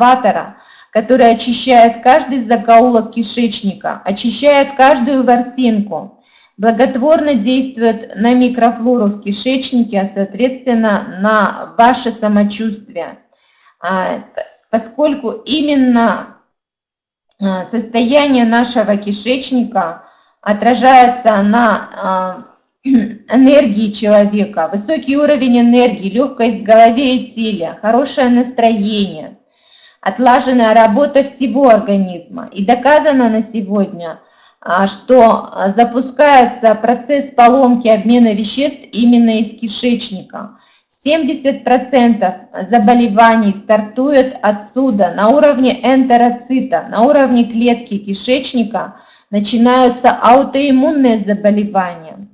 инноватора, который очищает каждый закоулок кишечника, очищает каждую ворсинку, благотворно действует на микрофлору в кишечнике, а соответственно на ваше самочувствие, а, поскольку именно а, состояние нашего кишечника отражается на а, энергии человека, высокий уровень энергии, легкость в голове и теле, хорошее настроение, отлаженная работа всего организма. И доказано на сегодня, а, что запускается процесс поломки обмена веществ именно из кишечника. 70% заболеваний стартует отсюда, на уровне энтероцита, на уровне клетки кишечника начинаются аутоиммунные заболевания.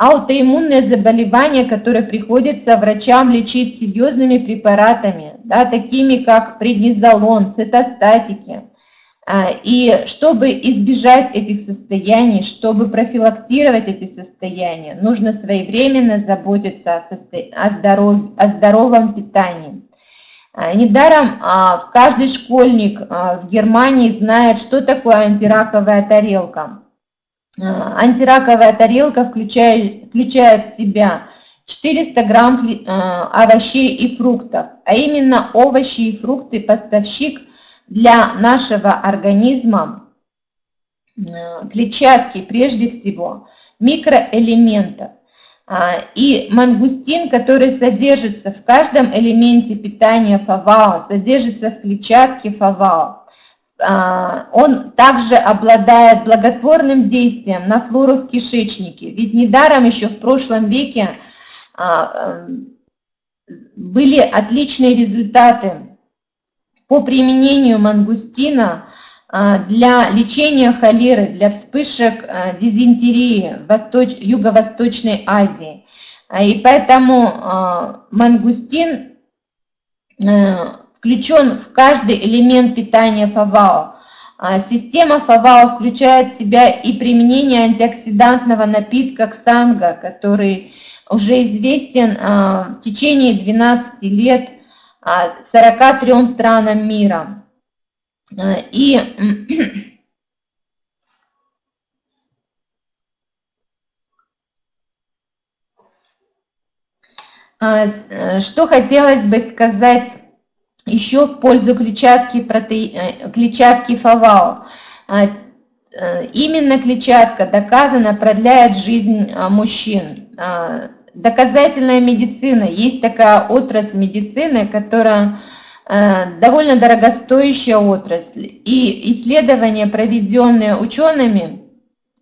А, аутоиммунные заболевания, которые приходится врачам лечить серьезными препаратами, да, такими как преднизолон, цитостатики. А, и чтобы избежать этих состояний, чтобы профилактировать эти состояния, нужно своевременно заботиться о, состо... о, здоров... о здоровом питании. А, недаром каждый школьник в Германии знает, что такое антираковая тарелка. А, антираковая тарелка включает, включает в себя 400 грамм а, овощей и фруктов, а именно овощи и фрукты поставщик для нашего организма а, клетчатки прежде всего, микроэлементов. И мангустин, который содержится в каждом элементе питания ФАВАО, содержится в клетчатке ФАВАО. А, он также обладает благотворным действием на флору в кишечнике. Ведь недаром еще в прошлом веке а, эм, были отличные результаты по применению мангустина а, для лечения холеры, для вспышек дизентерии в Юго-Восточной Азии. И поэтому мангустин э, включен в каждый элемент питания ФАВАО. А, система ФАВАО включает в себя и применение антиоксидантного напитка Ксанга, который уже известен а, в течение 12 лет 43 а, странам мира. И что хотелось бы сказать еще в пользу клетчатки, проте... Э, клетчатки ФАВАО. А, э, именно клетчатка доказано продляет жизнь а, мужчин. А, доказательная медицина. Есть такая отрасль медицины, которая э, довольно дорогостоящая отрасль. И исследования, проведенные учеными,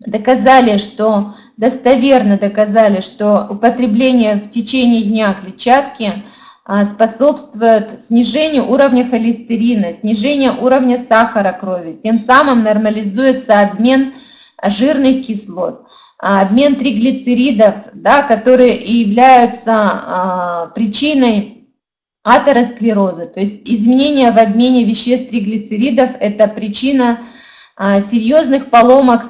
доказали, что достоверно доказали, что употребление в течение дня клетчатки – а, способствует снижению уровня холестерина, снижению уровня сахара крови. Тем самым нормализуется обмен жирных кислот, а, обмен триглицеридов, да, которые являются а, причиной атеросклероза. То есть изменение в обмене веществ триглицеридов – это причина серьезных поломок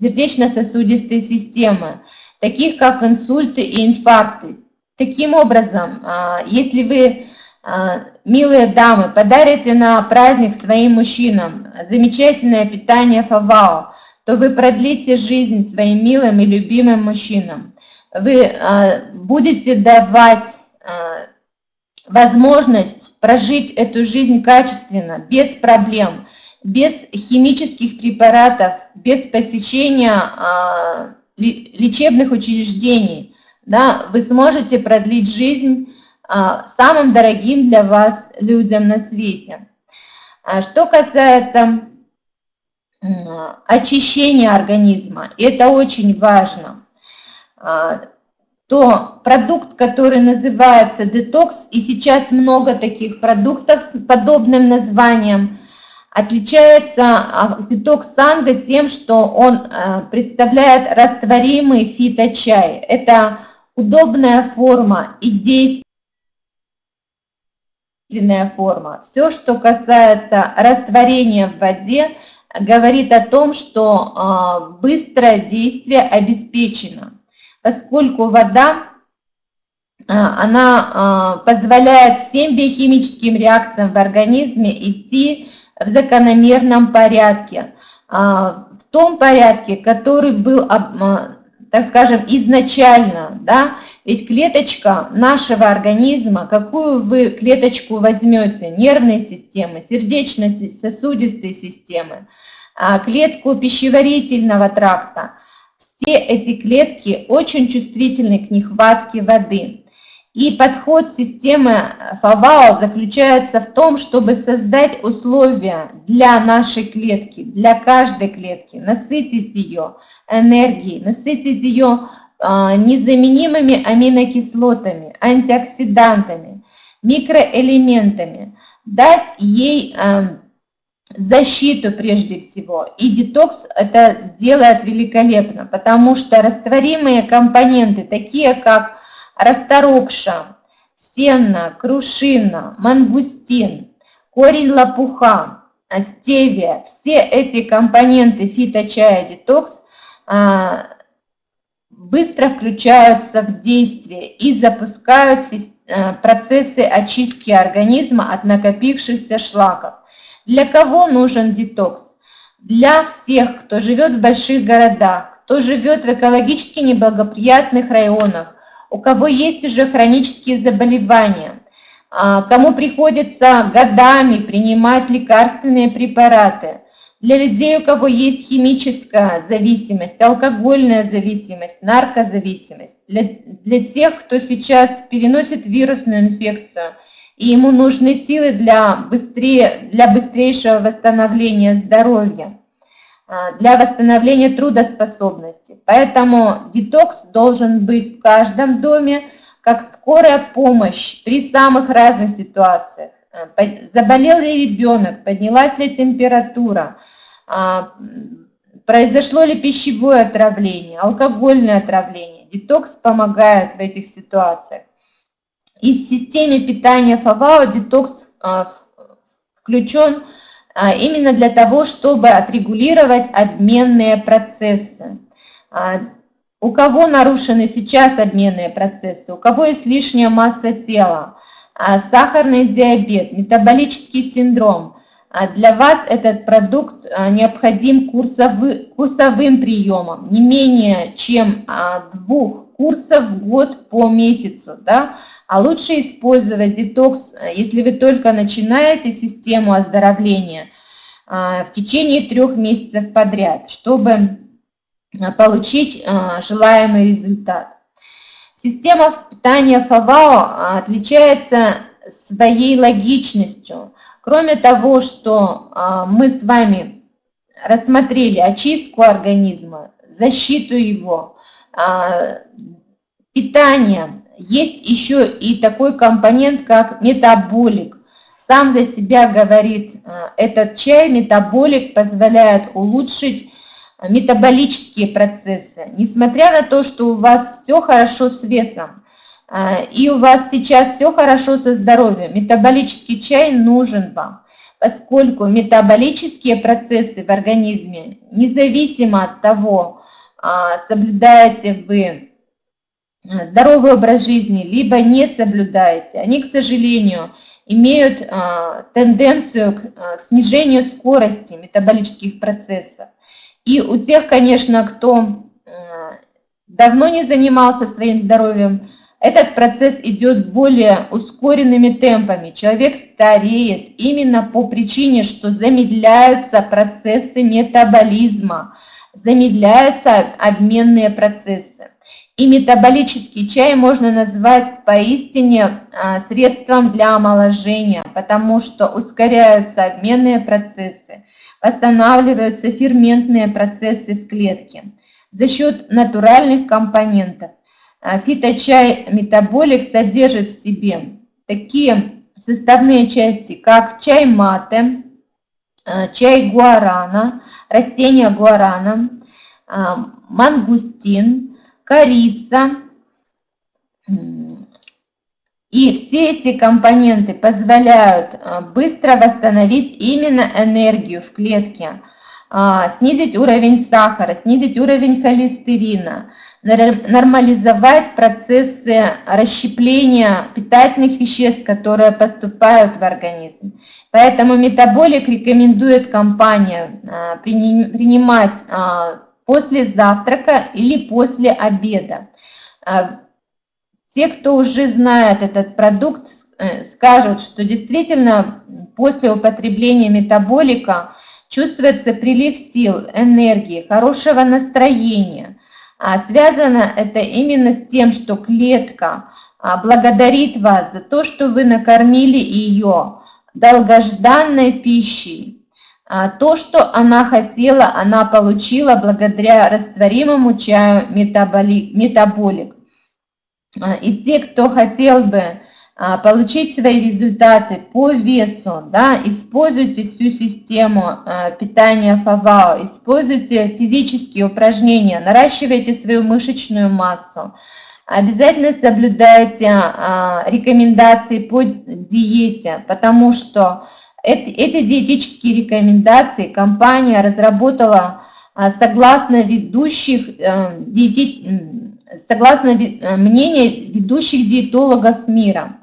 сердечно-сосудистой системы, таких как инсульты и инфаркты. Таким образом, а, если вы, а, милые дамы, подарите на праздник своим мужчинам замечательное питание ФАВАО, то вы продлите жизнь своим милым и любимым мужчинам. Вы а, будете давать возможность прожить эту жизнь качественно, без проблем, без химических препаратов, без посещения лечебных учреждений – да, вы сможете продлить жизнь а, самым дорогим для вас людям на свете. А что касается очищения организма, это очень важно, а, то продукт, который называется детокс, и сейчас много таких продуктов с подобным названием, отличается детокс санга тем, что он представляет растворимый фиточай. Это удобная форма и действенная форма. Все, что касается растворения в воде, говорит о том, что а, быстрое действие обеспечено, поскольку вода она позволяет всем биохимическим реакциям в организме идти в закономерном порядке, в том порядке, который был так скажем, изначально, да, ведь клеточка нашего организма, какую вы клеточку возьмете, нервной системы, сердечной, сосудистой системы, а, клетку пищеварительного тракта, все эти клетки очень чувствительны к нехватке воды. И подход системы ФАВАО заключается в том, чтобы создать условия для нашей клетки, для каждой клетки, насытить ее энергией, насытить ее а, незаменимыми аминокислотами, антиоксидантами, микроэлементами, дать ей а, защиту прежде всего. И детокс это делает великолепно, потому что растворимые компоненты, такие как расторопша, сенна, крушина, мангустин, корень лопуха, стевия, все эти компоненты фиточая детокс а, быстро включаются в действие и запускают а, процессы очистки организма от накопившихся шлаков. Для кого нужен детокс? Для всех, кто живет в больших городах, кто живет в экологически неблагоприятных районах, у кого есть уже хронические заболевания, а, кому приходится годами принимать лекарственные препараты, для людей, у кого есть химическая зависимость, алкогольная зависимость, наркозависимость, для, для тех, кто сейчас переносит вирусную инфекцию, и ему нужны силы для, быстрее, для быстрейшего восстановления здоровья. А, для восстановления трудоспособности. Поэтому детокс должен быть в каждом доме, как скорая помощь при самых разных ситуациях. А, заболел ли ребенок, поднялась ли температура, а, произошло ли пищевое отравление, алкогольное отравление. Детокс помогает в этих ситуациях. И в системе питания ФАВАО детокс включен а, именно для того, чтобы отрегулировать обменные процессы. А, у кого нарушены сейчас обменные процессы, у кого есть лишняя масса тела, а, сахарный диабет, метаболический синдром, для вас этот продукт необходим курсовым, курсовым приемом, не менее чем двух курсов в год по месяцу, да, а лучше использовать детокс, если вы только начинаете систему оздоровления а, в течение трех месяцев подряд, чтобы получить желаемый результат. Система питания ФАВАО отличается своей логичностью. Кроме того, что мы с вами рассмотрели очистку организма, защиту его, а, питания есть еще и такой компонент, как метаболик. Сам за себя говорит, а, этот чай, метаболик, позволяет улучшить метаболические процессы. Несмотря на то, что у вас все хорошо с весом, а, и у вас сейчас все хорошо со здоровьем, метаболический чай нужен вам, поскольку метаболические процессы в организме, независимо от того, а, соблюдаете вы а, здоровый образ жизни, либо не соблюдаете, они, к сожалению, имеют а, тенденцию к снижению скорости метаболических процессов. И у тех, конечно, кто давно не занимался своим здоровьем, этот процесс идет более ускоренными темпами. Человек стареет именно по причине, что замедляются процессы метаболизма замедляются обменные процессы. И метаболический чай можно назвать поистине а, средством для омоложения, потому что ускоряются обменные процессы, восстанавливаются ферментные процессы в клетке за счет натуральных компонентов. А, фиточай метаболик содержит в себе такие составные части, как чай мате, Э, чай гуарана, растение гуарана, э, мангустин, корица. И все эти компоненты позволяют быстро восстановить именно энергию в клетке, снизить уровень сахара, снизить уровень холестерина, нормализовать процессы расщепления питательных веществ, которые поступают в организм. Поэтому метаболик рекомендует компания а, принимать а, после завтрака или после обеда. А, те, кто уже знает этот продукт, э, скажут, что действительно после употребления метаболика чувствуется прилив сил, энергии, хорошего настроения. А связано это именно с тем, что клетка а, благодарит вас за то, что вы накормили ее долгожданной пищей. А, то, что она хотела, она получила благодаря растворимому чаю метаболик. И те, кто хотел бы получить свои результаты по весу, да, используйте всю систему а, питания ФАВАО, используйте физические упражнения, наращивайте свою мышечную массу, обязательно соблюдайте рекомендации по диете, потому что эти диетические рекомендации компания разработала согласно ведущих э, диетических согласно э, мнению ведущих диетологов мира.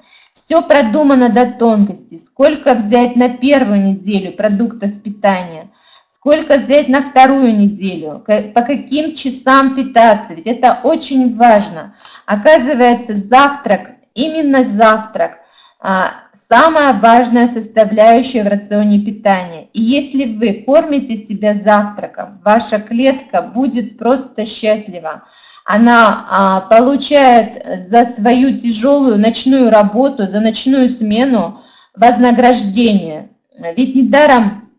Все продумано до тонкости. Сколько взять на первую неделю продуктов питания, сколько взять на вторую неделю, по каким часам питаться. Ведь это очень важно. Оказывается, завтрак, именно завтрак, а, самая важная составляющая в рационе питания. И если вы кормите себя завтраком, ваша клетка будет просто счастлива она а, получает за свою тяжелую ночную работу, за ночную смену вознаграждение. Ведь недаром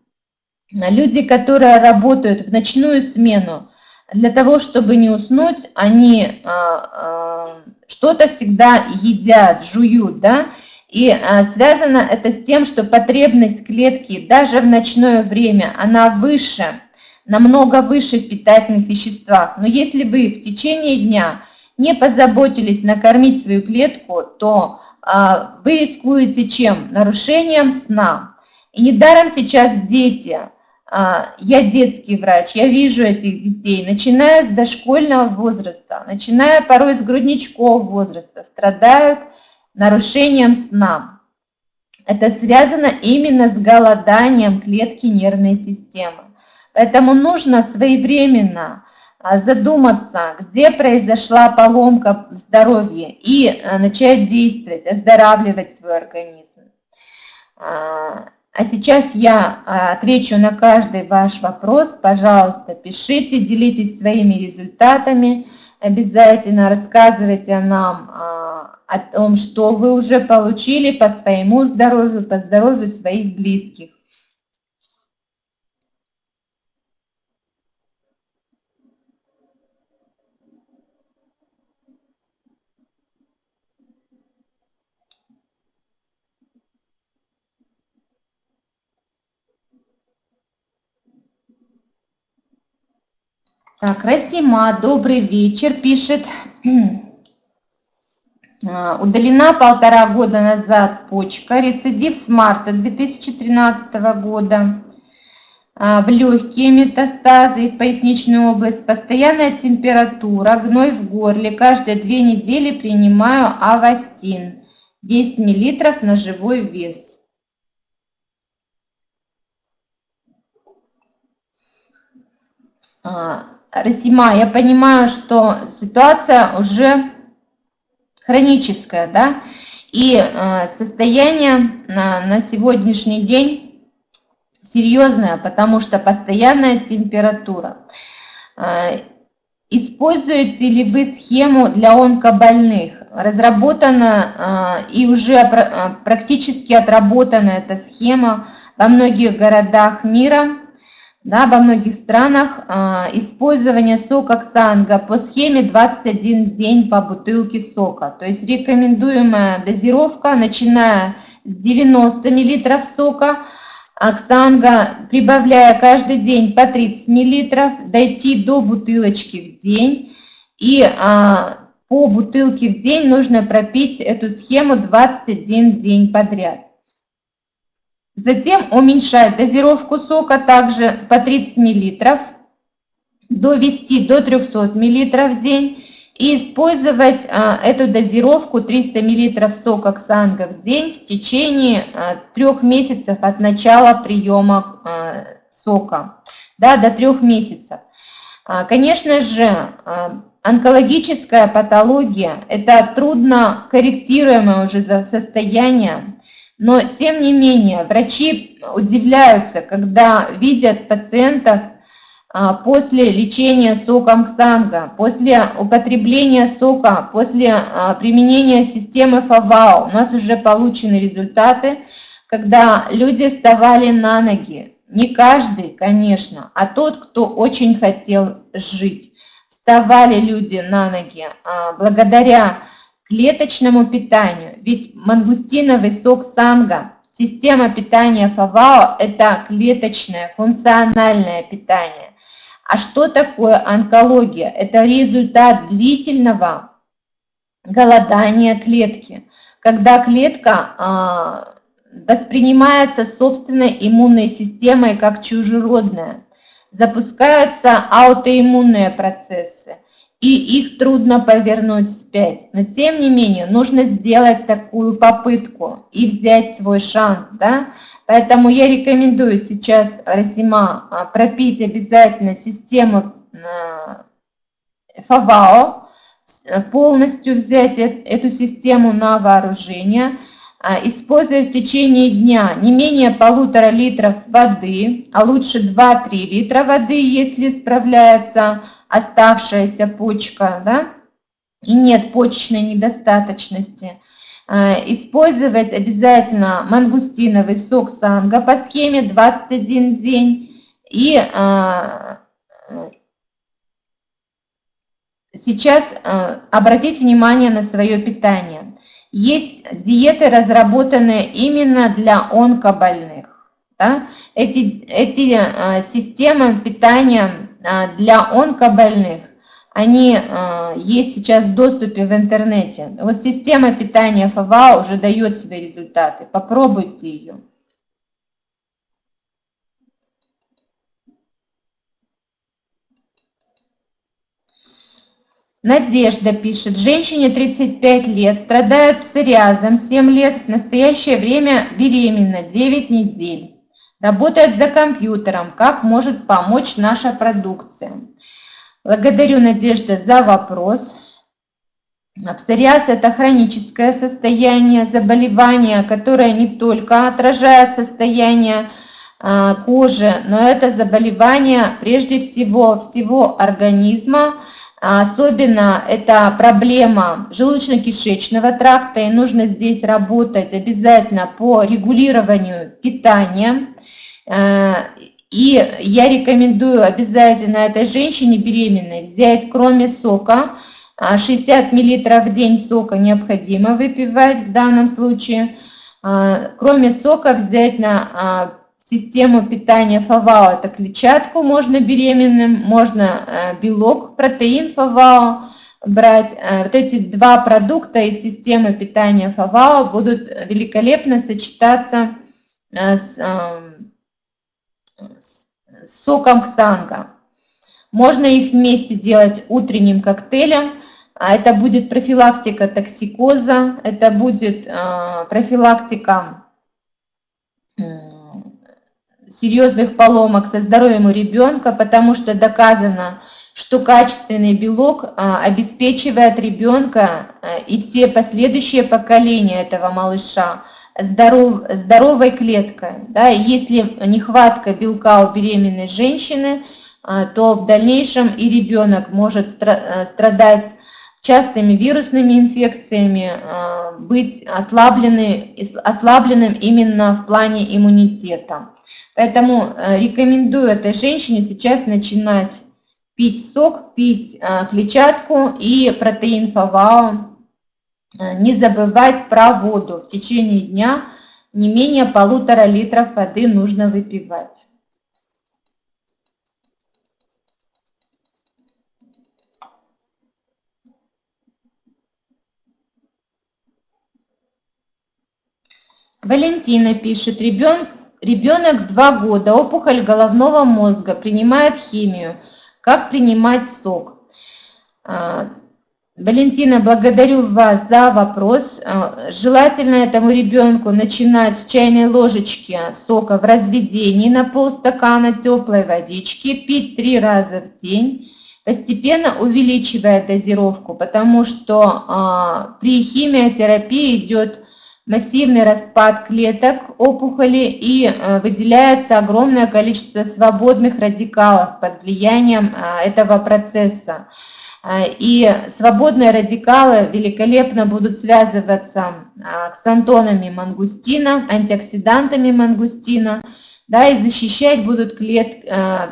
люди, которые работают в ночную смену, для того, чтобы не уснуть, они а, а, что-то всегда едят, жуют, да, и связано это с тем, что потребность клетки даже в ночное время, она выше, намного выше в питательных веществах. Но если вы в течение дня не позаботились накормить свою клетку, то а, вы рискуете чем? Нарушением сна. И недаром сейчас дети, а, я детский врач, я вижу этих детей, начиная с дошкольного возраста, начиная порой с грудничкового возраста, страдают нарушением сна. Это связано именно с голоданием клетки нервной системы. Поэтому нужно своевременно а, задуматься, где произошла поломка здоровья и а, начать действовать, оздоравливать свой организм. А, а сейчас я отвечу на каждый ваш вопрос. Пожалуйста, пишите, делитесь своими результатами. Обязательно рассказывайте нам о том, что вы уже получили по своему здоровью, по здоровью своих близких. Так, Расима, добрый вечер, пишет. А, удалена полтора года назад почка, рецидив с марта 2013 года. А, в легкие метастазы в поясничную область, постоянная температура, гной в горле. Каждые две недели принимаю авастин, 10 мл на живой вес. А, Расима, я понимаю, что ситуация уже хроническая, да, и э, состояние на, на сегодняшний день серьезное, потому что постоянная температура. Э, используете ли вы схему для онкобольных? Разработана э, и уже практически отработана эта схема во многих городах мира – да, во многих странах э, использование сока ксанга по схеме 21 день по бутылке сока. То есть рекомендуемая дозировка, начиная с 90 мл сока, Аксанга, прибавляя каждый день по 30 мл, дойти до бутылочки в день. И а, по бутылке в день нужно пропить эту схему 21 день подряд. Затем уменьшать дозировку сока также по 30 мл. довести до 300 мл в день и использовать а, эту дозировку 300 мл сока ксанга в день в течение а, трех месяцев от начала приема а, сока, да, до трех месяцев. А, конечно же, а, онкологическая патология – это трудно корректируемое уже состояние, но тем не менее врачи удивляются, когда видят пациентов а, после лечения соком ксанга, после употребления сока, после применения системы ФАВАО. У нас уже получены результаты, когда люди вставали на ноги, не каждый, конечно, а тот, кто очень хотел жить. Вставали люди на ноги а, благодаря клеточному питанию. Ведь мангустиновый сок санга, система питания ФАВАО – это клеточное, функциональное питание. А что такое онкология? Это результат длительного голодания клетки. Когда клетка а, воспринимается собственной иммунной системой как чужеродная. Запускаются аутоиммунные процессы, и их трудно повернуть вспять. Но тем не менее, нужно сделать такую попытку и взять свой шанс. Да? Поэтому я рекомендую сейчас, Расима, а, пропить обязательно систему а, ФАВАО, полностью взять эту систему на вооружение – а, используя в течение дня не менее полутора литров воды, а лучше 2-3 литра воды, если справляется оставшаяся почка, да, и нет почечной недостаточности. А, использовать обязательно мангустиновый сок санга по схеме 21 день. И а, сейчас обратить внимание на свое питание. Есть диеты, разработанные именно для онкобольных. Да? Эти, эти системы питания для онкобольных, они а, есть сейчас в доступе в интернете. Вот система питания ФАВА уже дает свои результаты. Попробуйте ее. Надежда пишет, женщине 35 лет, страдает псориазом 7 лет, в настоящее время беременна 9 недель. Работает за компьютером. Как может помочь наша продукция? Благодарю, Надежда, за вопрос. Псориаз – это хроническое состояние, заболевание, которое не только отражает состояние а, кожи, но это заболевание прежде всего всего организма, а особенно это проблема желудочно-кишечного тракта, и нужно здесь работать обязательно по регулированию питания. Э, и я рекомендую обязательно этой женщине беременной взять, кроме сока, 60 мл в день сока необходимо выпивать в данном случае. Э, кроме сока взять на систему питания ФАВАО, это клетчатку можно беременным, можно э, белок, протеин ФАВАО брать. Э, вот эти два продукта из системы питания ФАВАО будут великолепно сочетаться с, соком ксанга. Можно их вместе делать утренним коктейлем. А это будет профилактика токсикоза, это будет профилактика серьезных поломок со здоровьем у ребенка, потому что доказано, что качественный белок а, обеспечивает ребенка а, и все последующие поколения этого малыша здоров, здоровой клеткой. Да? Если нехватка белка у беременной женщины, а, то в дальнейшем и ребенок может страдать частыми вирусными инфекциями, быть ослаблены, ослабленным именно в плане иммунитета. Поэтому э, рекомендую этой женщине сейчас начинать пить сок, пить э, клетчатку и протеин ФАВАО. Э, не забывать про воду. В течение дня не менее полутора литров воды нужно выпивать. Валентина пишет, ребенок, Ребенок 2 года, опухоль головного мозга, принимает химию. Как принимать сок? Валентина, благодарю вас за вопрос. А, желательно этому ребенку начинать с чайной ложечки сока в разведении на полстакана теплой водички, пить три раза в день, постепенно увеличивая дозировку, потому что а, при химиотерапии идет массивный распад клеток опухоли и э, выделяется огромное количество свободных радикалов под влиянием э, этого процесса. Э, и свободные радикалы великолепно будут связываться с антонами мангустина, антиоксидантами мангустина, да, и защищать будут клет,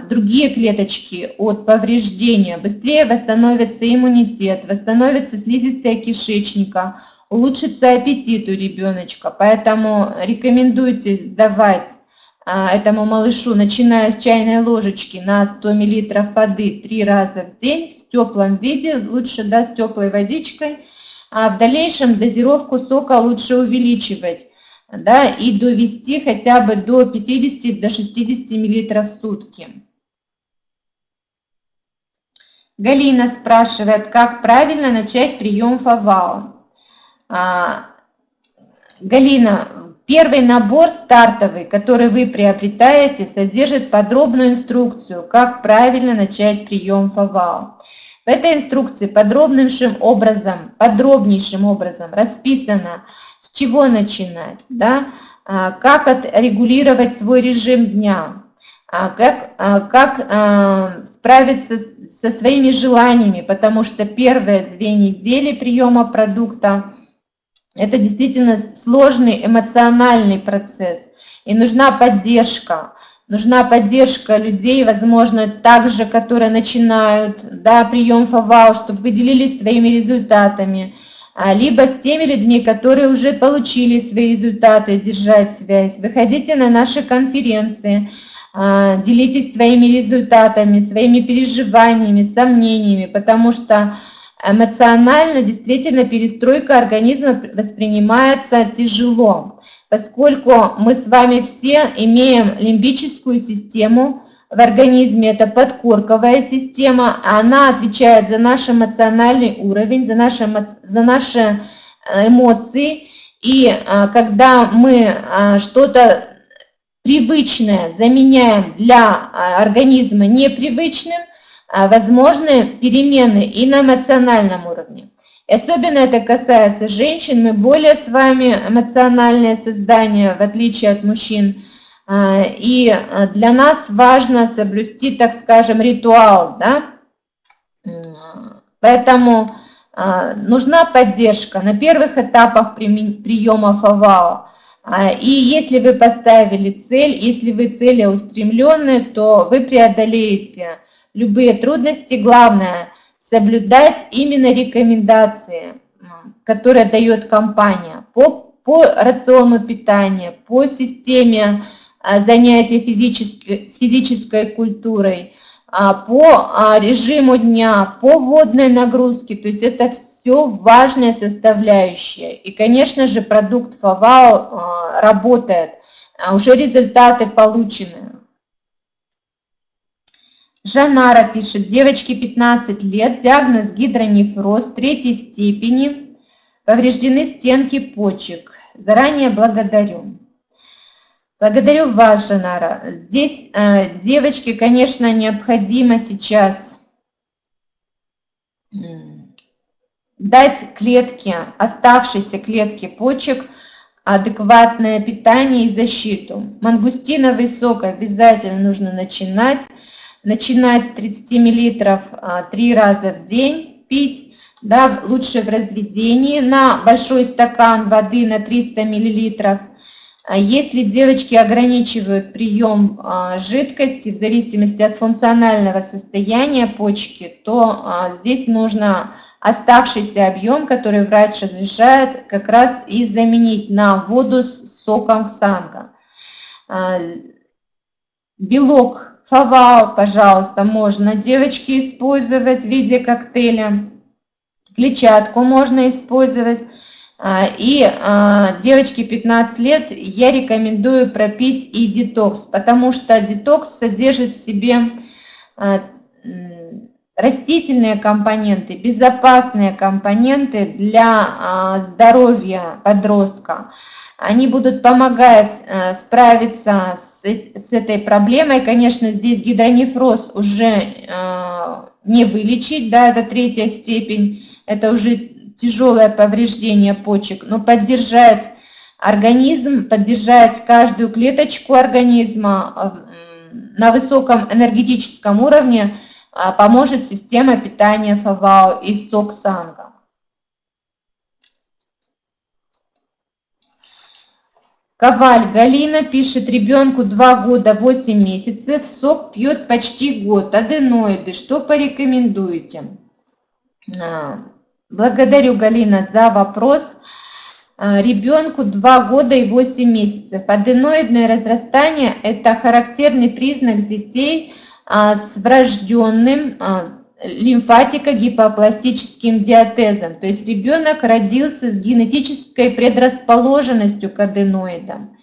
другие клеточки от повреждения. Быстрее восстановится иммунитет, восстановится слизистая кишечника, улучшится аппетит у ребеночка, поэтому рекомендуйте давать а, этому малышу, начиная с чайной ложечки на 100 мл воды три раза в день в теплом виде, лучше да, с теплой водичкой, а в дальнейшем дозировку сока лучше увеличивать да, и довести хотя бы до 50-60 до 60 мл в сутки. Галина спрашивает, как правильно начать прием ФАВАО. А, Галина, первый набор стартовый, который вы приобретаете, содержит подробную инструкцию, как правильно начать прием ФАВАО. В этой инструкции подробнейшим образом, подробнейшим образом расписано, с чего начинать, да, а, как отрегулировать свой режим дня, а, как, как справиться со своими желаниями, потому что первые две недели приема продукта – это действительно сложный эмоциональный процесс. И нужна поддержка. Нужна поддержка людей, возможно, также, которые начинают да, прием ФАВАУ, чтобы вы делились своими результатами. А, либо с теми людьми, которые уже получили свои результаты, держать связь. Выходите на наши конференции, а, делитесь своими результатами, своими переживаниями, сомнениями, потому что Эмоционально действительно перестройка организма воспринимается тяжело, поскольку мы с вами все имеем лимбическую систему в организме, это подкорковая система, она отвечает за наш эмоциональный уровень, за наши, за наши э, эмоции, и а, когда мы а, что-то привычное заменяем для организма непривычным, возможны перемены и на эмоциональном уровне. И особенно это касается женщин, мы более с вами эмоциональные создания, в отличие от мужчин. А, и а, для нас важно соблюсти, так скажем, ритуал, да? Поэтому нужна поддержка на первых этапах приема ФАВАО. И если вы поставили цель, если вы целеустремленны, то вы преодолеете любые трудности, главное соблюдать именно рекомендации, которые дает компания по, по рациону питания, по системе а, занятия физической, физической культурой, а, по а, режиму дня, по водной нагрузке. То есть это все важная составляющая. И, конечно же, продукт ФАВАО работает, уже результаты получены. Жанара пишет, девочке 15 лет, диагноз гидронефроз третьей степени, повреждены стенки почек. Заранее благодарю. Благодарю вас, Жанара. Здесь э, девочке, конечно, необходимо сейчас дать клетке, оставшейся клетке почек, адекватное питание и защиту. Мангустиновый сок обязательно нужно начинать начинать с 30 миллилитров три раза в день пить, да, лучше в разведении на большой стакан воды на 300 миллилитров. А если девочки ограничивают прием а, жидкости в зависимости от функционального состояния почки, то а, здесь нужно оставшийся объем, который врач разрешает, как раз и заменить на воду с соком санга. Белок Фавал, пожалуйста, можно девочки использовать в виде коктейля. Клетчатку можно использовать. А, и а, девочке 15 лет я рекомендую пропить и детокс, потому что детокс содержит в себе а, растительные компоненты, безопасные компоненты для а, здоровья подростка. Они будут помогать э, справиться с, с этой проблемой. Конечно, здесь гидронефроз уже э, не вылечить, да, это третья степень, это уже тяжелое повреждение почек, но поддержать организм, поддержать каждую клеточку организма э, на высоком энергетическом уровне поможет система питания ФАВАО и СОК САНГА. Коваль Галина пишет, ребенку 2 года 8 месяцев, сок пьет почти год, аденоиды, что порекомендуете? А, благодарю, Галина, за вопрос. А, ребенку 2 года и 8 месяцев. Аденоидное разрастание – это характерный признак детей а, с врожденным лимфатико-гипопластическим диатезом. То есть ребенок родился с генетической предрасположенностью к аденоидам.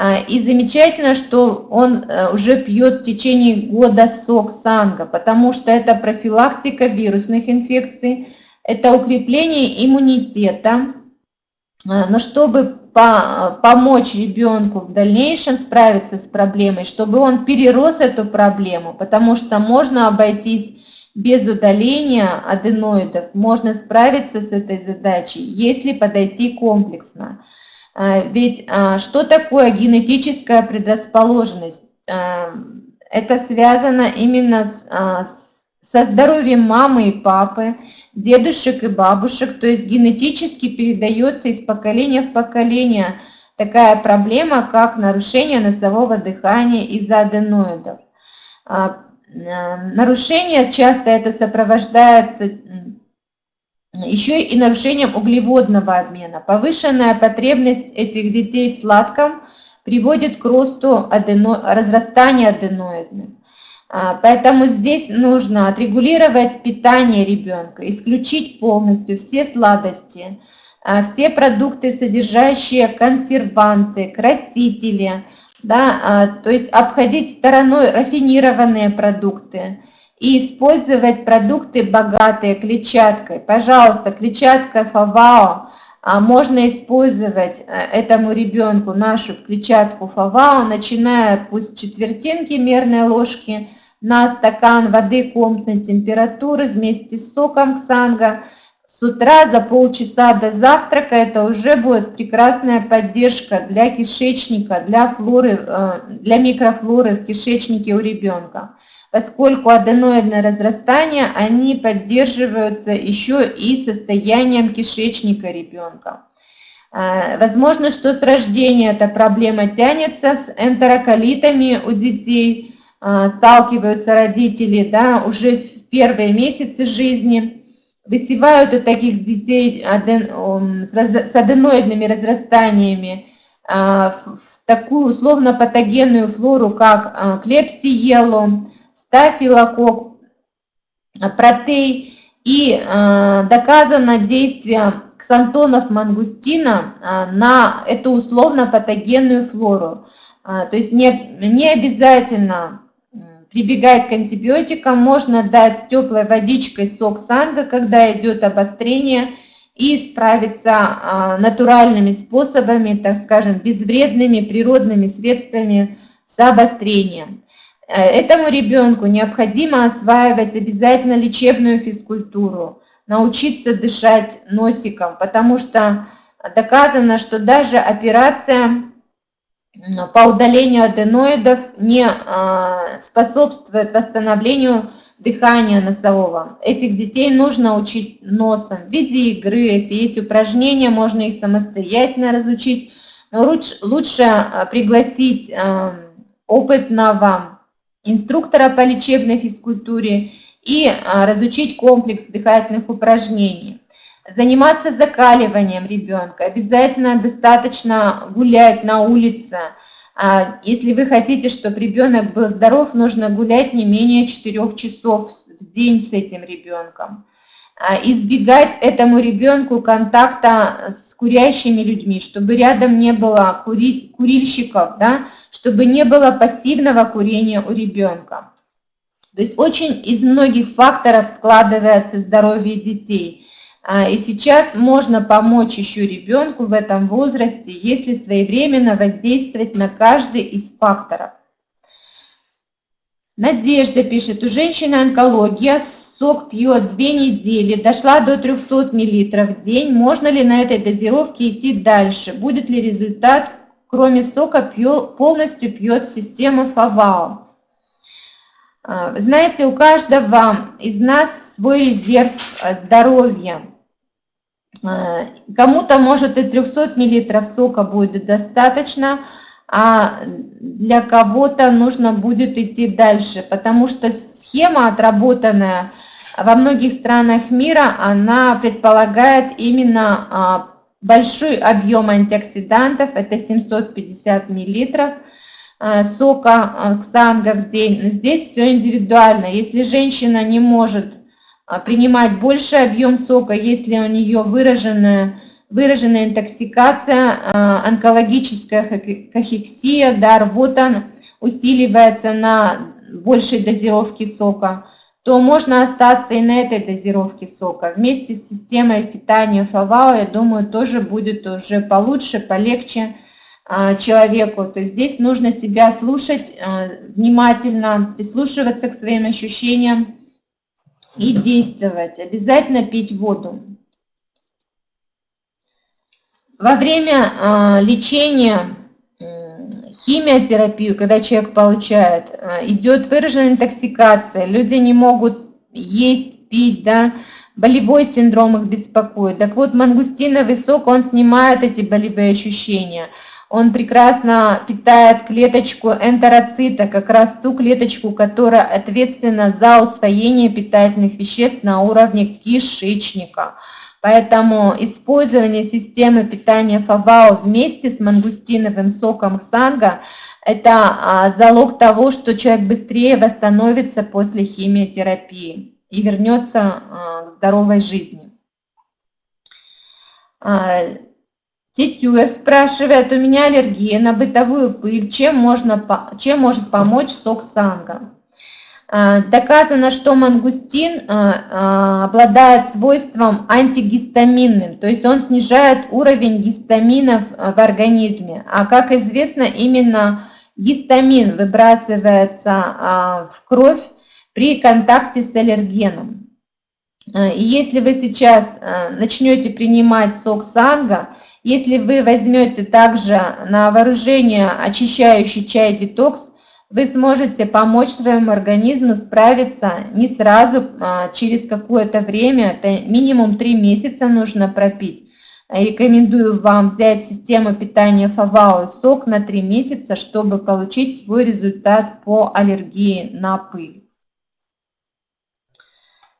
А, и замечательно, что он э, уже пьет в течение года сок санга, потому что это профилактика вирусных инфекций, это укрепление иммунитета. А, но чтобы помочь ребенку в дальнейшем справиться с проблемой, чтобы он перерос эту проблему, потому что можно обойтись без удаления аденоидов можно справиться с этой задачей, если подойти комплексно. А, ведь а, что такое генетическая предрасположенность? Это связано именно с, со здоровьем мамы и папы, дедушек и бабушек, то есть генетически передается из поколения в поколение такая проблема, как нарушение носового дыхания из-за аденоидов. Э, нарушение часто это сопровождается еще и нарушением углеводного обмена. Повышенная потребность этих детей в сладком приводит к росту адено... разрастания аденоидных. А, поэтому здесь нужно отрегулировать питание ребенка, исключить полностью все сладости, а, все продукты, содержащие консерванты, красители, да, а, то есть обходить стороной рафинированные продукты и использовать продукты, богатые клетчаткой. Пожалуйста, клетчатка ФАВАО, можно использовать э, этому ребенку нашу клетчатку ФАВАО, начиная пусть четвертинки мерной ложки на стакан воды комнатной температуры вместе с соком ксанга – с утра за полчаса до завтрака это уже будет прекрасная поддержка для кишечника, для флоры, э, для микрофлоры в кишечнике у ребенка. Поскольку аденоидное разрастание, они поддерживаются еще и состоянием кишечника ребенка. Э, возможно, что с рождения эта проблема тянется с энтероколитами у детей, сталкиваются родители да, уже в первые месяцы жизни – высевают у таких детей с аденоидными разрастаниями а, в такую условно патогенную флору, как а, клепсиело, стафилокок, протей. И а, доказано действие ксантонов мангустина на эту условно патогенную флору. То есть не, не обязательно прибегать к антибиотикам, можно дать теплой водичкой сок санга, когда идет обострение, и справиться а, натуральными способами, так скажем, безвредными природными средствами с обострением. Э, этому ребенку необходимо осваивать обязательно лечебную физкультуру, научиться дышать носиком, потому что доказано, что даже операция по удалению аденоидов не а, способствует восстановлению дыхания носового. Этих детей нужно учить носом в виде игры. Эти есть упражнения, можно их самостоятельно разучить. Но лучше, лучше а, пригласить а, опытного инструктора по лечебной физкультуре и разучить комплекс дыхательных упражнений заниматься закаливанием ребенка, обязательно достаточно гулять на улице. А если вы хотите, чтобы ребенок был здоров, нужно гулять не менее 4 часов в день с этим ребенком. А избегать этому ребенку контакта с курящими людьми, чтобы рядом не было кури, курильщиков, да, чтобы не было пассивного курения у ребенка. То есть очень из многих факторов складывается здоровье детей. А, и сейчас можно помочь еще ребенку в этом возрасте, если своевременно воздействовать на каждый из факторов. Надежда пишет, у женщины онкология, сок пьет две недели, дошла до 300 мл в день. Можно ли на этой дозировке идти дальше? Будет ли результат, кроме сока, пьет, полностью пьет система ФАВАО? А, знаете, у каждого из нас свой резерв а, здоровья. А, кому-то, может, и 300 мл сока будет достаточно, а для кого-то нужно будет идти дальше, потому что схема отработанная во многих странах мира, она предполагает именно большой объем антиоксидантов, это 750 миллилитров, Э, сока э, ксанга в день. Но здесь все индивидуально. Если женщина не может э, принимать больший объем сока, если у нее выраженная, выраженная интоксикация, онкологическая кахексия, да, рвота усиливается на большей дозировке сока, то можно остаться и на этой дозировке сока. Вместе с системой питания ФАВАО, я думаю, тоже будет уже получше, полегче, а, человеку. То есть здесь нужно себя слушать а, внимательно, прислушиваться к своим ощущениям и действовать. Обязательно пить воду. Во время а, лечения химиотерапию, когда человек получает, идет выраженная интоксикация, люди не могут есть, пить, да, болевой синдром их беспокоит. Так вот, мангустиновый сок, он снимает эти болевые ощущения – он прекрасно питает клеточку энтероцита, как раз ту клеточку, которая ответственна за усвоение питательных веществ на уровне кишечника. Поэтому использование системы питания ФАВАО вместе с мангустиновым соком санга – это а, залог того, что человек быстрее восстановится после химиотерапии и вернется а, к здоровой жизни. Тетюя спрашивает, у меня аллергия на бытовую пыль, чем, можно, чем может помочь сок санга? А, доказано, что мангустин а, а, обладает свойством антигистаминным, то есть он снижает уровень гистаминов в организме. А как известно, именно гистамин выбрасывается в кровь при контакте с аллергеном. И если вы сейчас начнете принимать сок санга, если вы возьмете также на вооружение очищающий чай детокс, вы сможете помочь своему организму справиться не сразу, а через какое-то время, это минимум 3 месяца нужно пропить. Рекомендую вам взять систему питания Фавао сок на 3 месяца, чтобы получить свой результат по аллергии на пыль.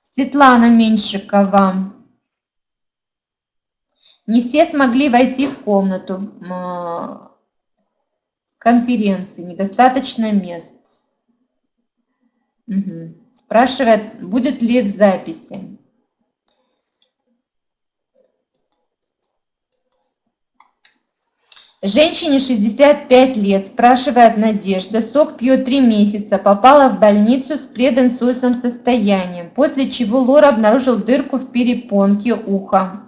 Светлана Меньшикова. Не все смогли войти в комнату конференции, недостаточно мест. Угу. Спрашивает, будет ли в записи. Женщине 65 лет, спрашивает Надежда, сок пьет 3 месяца, попала в больницу с прединсультным состоянием, после чего лор обнаружил дырку в перепонке уха.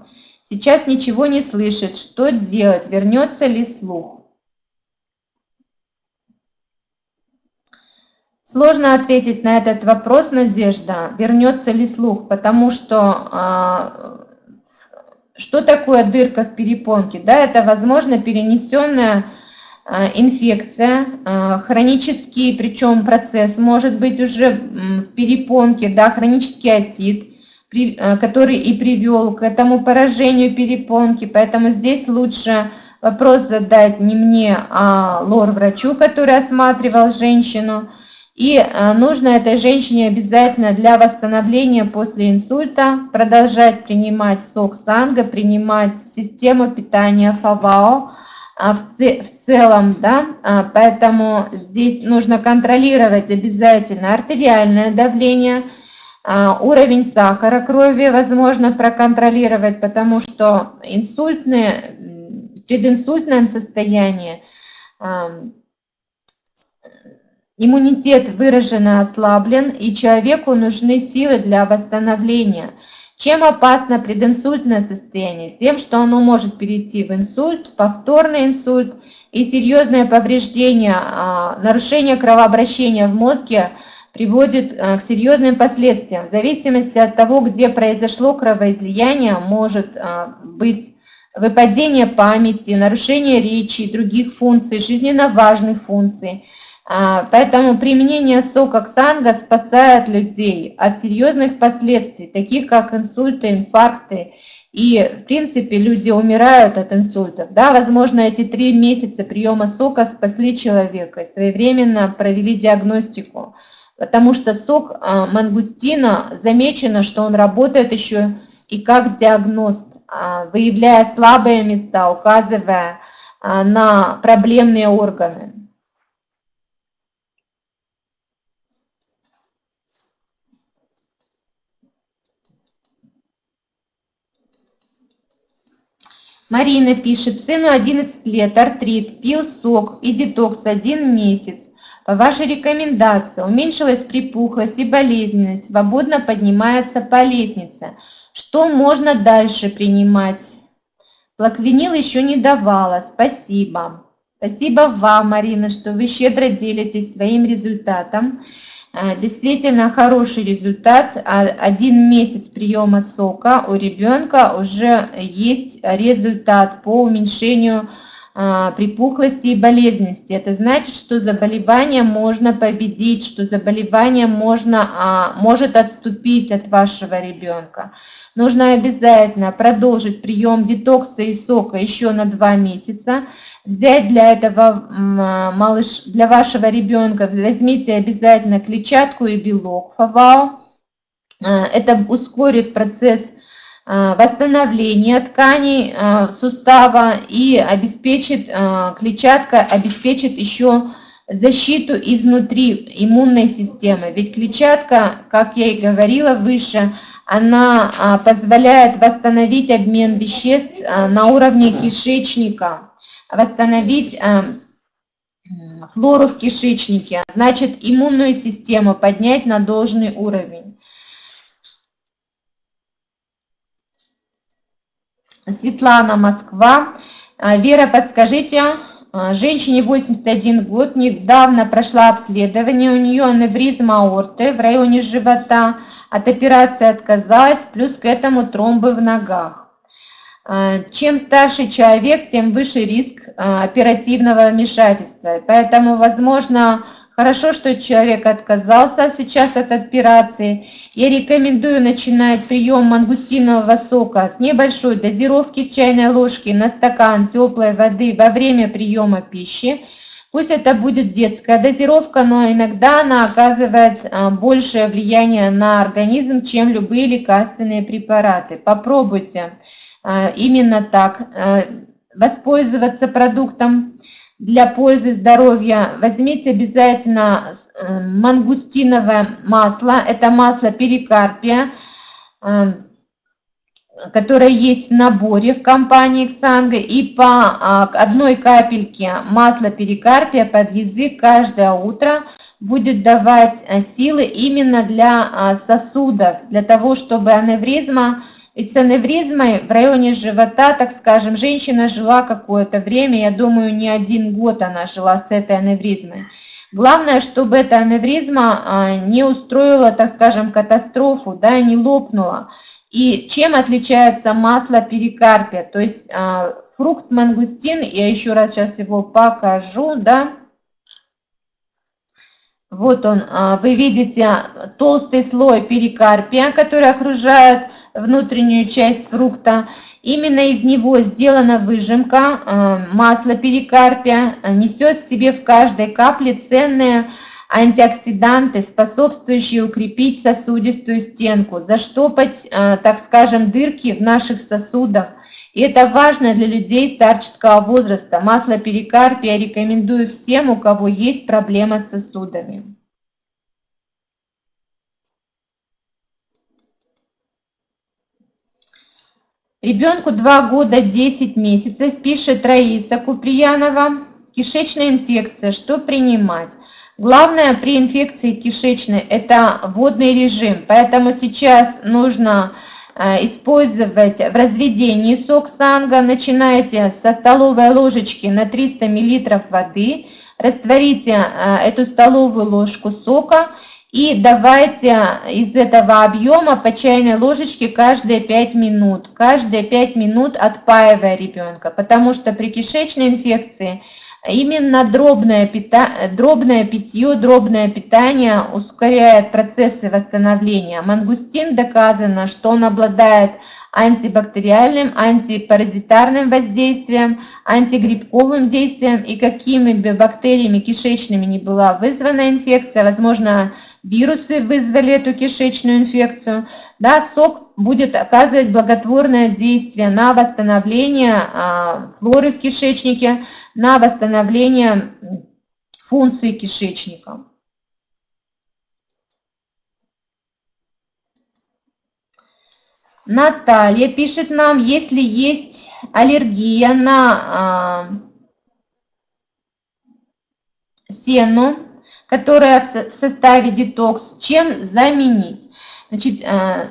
Сейчас ничего не слышит. Что делать? Вернется ли слух? Сложно ответить на этот вопрос, Надежда, вернется ли слух, потому что а, что такое дырка в перепонке? Да, это, возможно, перенесенная а, инфекция, а, хронический, причем процесс может быть уже в перепонке, да, хронический отит, Э, который и привел к этому поражению перепонки. Поэтому здесь лучше вопрос задать не мне, а лор-врачу, который осматривал женщину. И э, нужно этой женщине обязательно для восстановления после инсульта продолжать принимать сок санга, принимать систему питания ФАВАО а в, в целом, да, а, поэтому здесь нужно контролировать обязательно артериальное давление, уровень сахара крови возможно проконтролировать, потому что инсультное, прединсультное состояние иммунитет выраженно ослаблен, и человеку нужны силы для восстановления. Чем опасно прединсультное состояние? Тем, что оно может перейти в инсульт, повторный инсульт и серьезное повреждение, а, нарушение кровообращения в мозге приводит а, к серьезным последствиям. В зависимости от того, где произошло кровоизлияние, может а, быть выпадение памяти, нарушение речи и других функций, жизненно важных функций. А, поэтому применение сока ксанга спасает людей от серьезных последствий, таких как инсульты, инфаркты. И, в принципе, люди умирают от инсультов. Да, возможно, эти три месяца приема сока спасли человека, своевременно провели диагностику. Потому что сок а, мангустина, замечено, что он работает еще и как диагност. А, выявляя слабые места, указывая а, на проблемные органы. Марина пишет, сыну 11 лет, артрит, пил сок и детокс один месяц. По вашей рекомендации уменьшилась припухлость и болезненность, свободно поднимается по лестнице. Что можно дальше принимать? Плаквинил еще не давала, спасибо. Спасибо вам, Марина, что вы щедро делитесь своим результатом. Э, действительно хороший результат. А, один месяц приема сока у ребенка уже есть результат по уменьшению припухлости и болезненности. Это значит, что заболевание можно победить, что заболевание можно, а, может отступить от вашего ребенка. Нужно обязательно продолжить прием детокса и сока еще на 2 месяца. Взять для этого а, малыш, для вашего ребенка, возьмите обязательно клетчатку и белок ФАВАО. Это ускорит процесс восстановление тканей э, сустава и обеспечит, э, клетчатка обеспечит еще защиту изнутри иммунной системы. Ведь клетчатка, как я и говорила выше, она позволяет восстановить обмен веществ на уровне кишечника, восстановить флору в кишечнике, значит иммунную систему поднять на должный уровень. Светлана, Москва. А, Вера, подскажите, а, женщине 81 год, недавно прошла обследование, у нее аневризма аорты в районе живота, от операции отказалась, плюс к этому тромбы в ногах. А, чем старше человек, тем выше риск оперативного вмешательства. Поэтому, возможно, Хорошо, что человек отказался сейчас от операции. Я рекомендую начинать прием мангустинового сока с небольшой дозировки с чайной ложки на стакан теплой воды во время приема пищи. Пусть это будет детская дозировка, но иногда она оказывает а, большее влияние на организм, чем любые лекарственные препараты. Попробуйте а, именно так а, воспользоваться продуктом для пользы здоровья возьмите обязательно э, мангустиновое масло. Это масло перикарпия, э, которое есть в наборе в компании Ксанга. И по а, одной капельке масла перикарпия под язык каждое утро будет давать э, силы именно для а, сосудов, для того, чтобы аневризма ведь с аневризмой в районе живота, так скажем, женщина жила какое-то время, я думаю, не один год она жила с этой аневризмой. Главное, чтобы эта аневризма а, не устроила, так скажем, катастрофу, да, не лопнула. И чем отличается масло перикарпия? То есть а, фрукт мангустин, я еще раз сейчас его покажу, да. Вот он, а, вы видите толстый слой перикарпия, который окружает внутреннюю часть фрукта. Именно из него сделана выжимка, э, масло перикарпия, несет в себе в каждой капле ценные антиоксиданты, способствующие укрепить сосудистую стенку, заштопать, э, так скажем, дырки в наших сосудах. И это важно для людей старческого возраста. Масло перикарпия рекомендую всем, у кого есть проблема с сосудами. Ребенку 2 года 10 месяцев, пишет Раиса Куприянова, кишечная инфекция, что принимать? Главное при инфекции кишечной – это водный режим, поэтому сейчас нужно э, использовать в разведении сок санга. Начинайте со столовой ложечки на 300 мл воды, растворите э, эту столовую ложку сока и давайте из этого объема по чайной ложечке каждые 5 минут. Каждые 5 минут отпаивая ребенка, потому что при кишечной инфекции – Именно дробное, пита... дробное питье, дробное питание ускоряет процессы восстановления. Мангустин доказано, что он обладает антибактериальным, антипаразитарным воздействием, антигрибковым действием, и какими бы бактериями кишечными ни была вызвана инфекция, возможно, вирусы вызвали эту кишечную инфекцию, да, сок будет оказывать благотворное действие на восстановление а, флоры в кишечнике, на восстановление функции кишечника. Наталья пишет нам, если есть аллергия на э, сену, которая в составе детокс, чем заменить? Значит, э,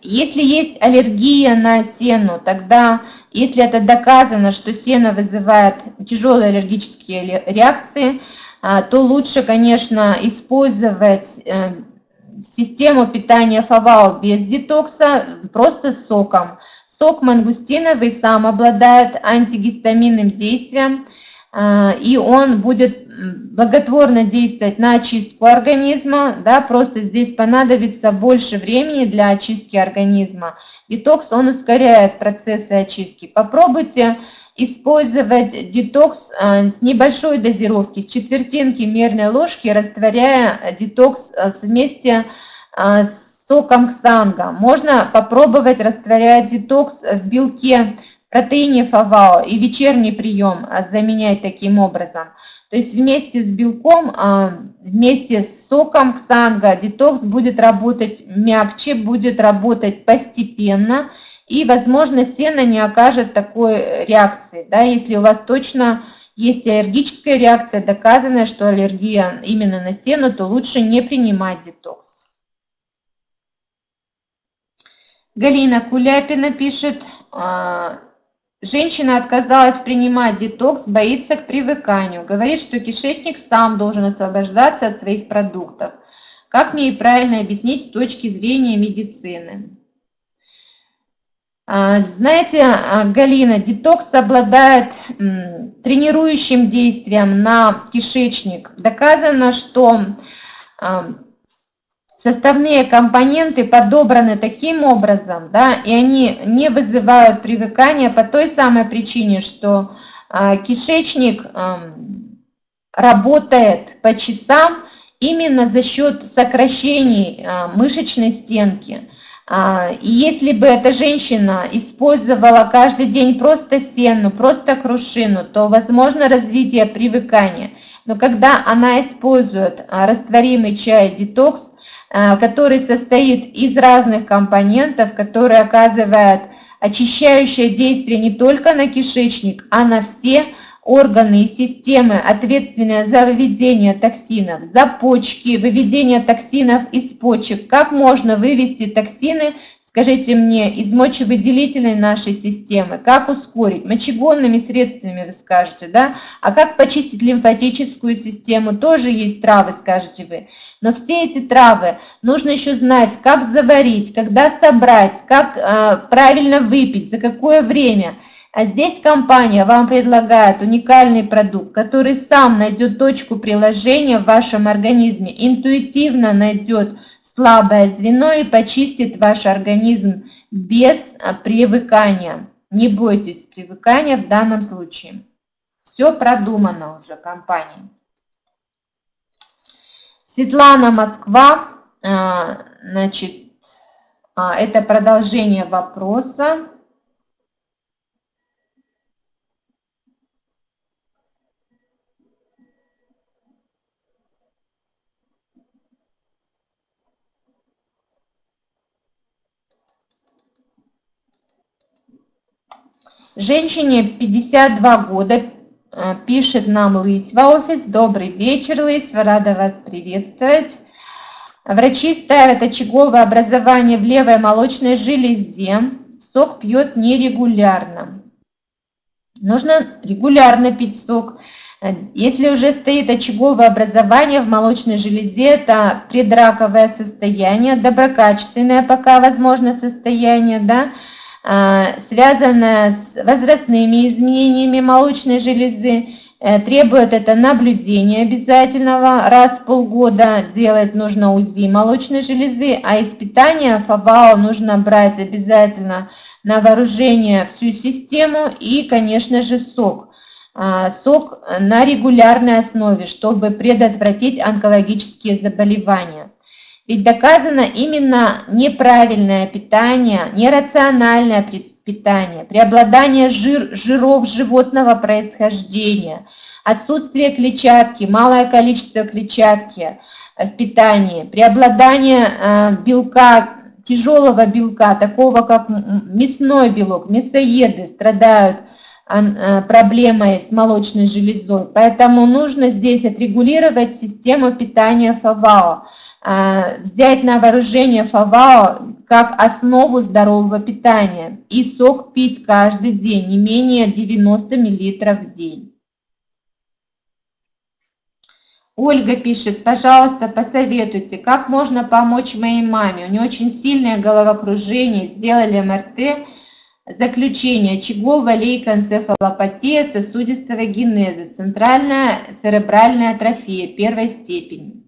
если есть аллергия на сену, тогда, если это доказано, что сено вызывает тяжелые аллергические реакции, э, то лучше, конечно, использовать э, систему питания Фавао без детокса, просто соком. Сок мангустиновый сам обладает антигистаминным действием, и он будет благотворно действовать на очистку организма, да, просто здесь понадобится больше времени для очистки организма. Детокс, он ускоряет процессы очистки. Попробуйте использовать детокс э, в небольшой дозировке, с четвертинки мерной ложки, растворяя детокс э, вместе э, с соком ксанга. Можно попробовать растворять детокс в белке протеине ФАВАО и вечерний прием заменять таким образом. То есть вместе с белком, вместе с соком ксанга детокс будет работать мягче, будет работать постепенно, и, возможно, сено не окажет такой реакции. Да, если у вас точно есть аллергическая реакция, доказанная, что аллергия именно на сено, то лучше не принимать детокс. Галина Куляпина пишет, а, женщина отказалась принимать детокс, боится к привыканию, говорит, что кишечник сам должен освобождаться от своих продуктов. Как мне и правильно объяснить с точки зрения медицины? А, знаете, а, Галина, детокс обладает тренирующим действием на кишечник. Доказано, что составные компоненты подобраны таким образом, да, и они не вызывают привыкания по той самой причине, что кишечник работает по часам именно за счет сокращений мышечной стенки. А, и если бы эта женщина использовала каждый день просто сену, просто крушину, то возможно развитие привыкания. Но когда она использует растворимый чай детокс, а, который состоит из разных компонентов, который оказывает очищающее действие не только на кишечник, а на все органы и системы, ответственные за выведение токсинов, за почки, выведение токсинов из почек. Как можно вывести токсины, скажите мне, из мочевыделительной нашей системы? Как ускорить? Мочегонными средствами, вы скажете, да? А как почистить лимфатическую систему? Тоже есть травы, скажете вы. Но все эти травы нужно еще знать, как заварить, когда собрать, как э, правильно выпить, за какое время – а здесь компания вам предлагает уникальный продукт, который сам найдет точку приложения в вашем организме, интуитивно найдет слабое звено и почистит ваш организм без а, привыкания. Не бойтесь привыкания в данном случае. Все продумано уже компанией. Светлана Москва, а, значит, а, это продолжение вопроса. Женщине 52 года, э, пишет нам Лысьва офис. Добрый вечер, Лысьва, рада вас приветствовать. Врачи ставят очаговое образование в левой молочной железе. Сок пьет нерегулярно. Нужно регулярно пить сок. Если уже стоит очаговое образование в молочной железе, это предраковое состояние, доброкачественное пока возможно состояние, да, а, связанное с возрастными изменениями молочной железы, Э, требует это наблюдения обязательного, раз в полгода делать нужно УЗИ молочной железы, а из питания ФАБАО нужно брать обязательно на вооружение всю систему и, конечно же, сок. А, сок на регулярной основе, чтобы предотвратить онкологические заболевания. Ведь доказано именно неправильное питание, нерациональное питания, преобладание жир, жиров животного происхождения, отсутствие клетчатки, малое количество клетчатки в питании, преобладание э, белка, тяжелого белка, такого как мясной белок, мясоеды страдают э, проблемой с молочной железой. Поэтому нужно здесь отрегулировать систему питания ФАВАО. А, взять на вооружение ФАВАО как основу здорового питания и сок пить каждый день, не менее 90 мл в день. Ольга пишет, пожалуйста, посоветуйте, как можно помочь моей маме. У нее очень сильное головокружение, сделали МРТ, заключение, очаговая лейкоэнцефалопатия сосудистого генеза, центральная церебральная атрофия первой степени.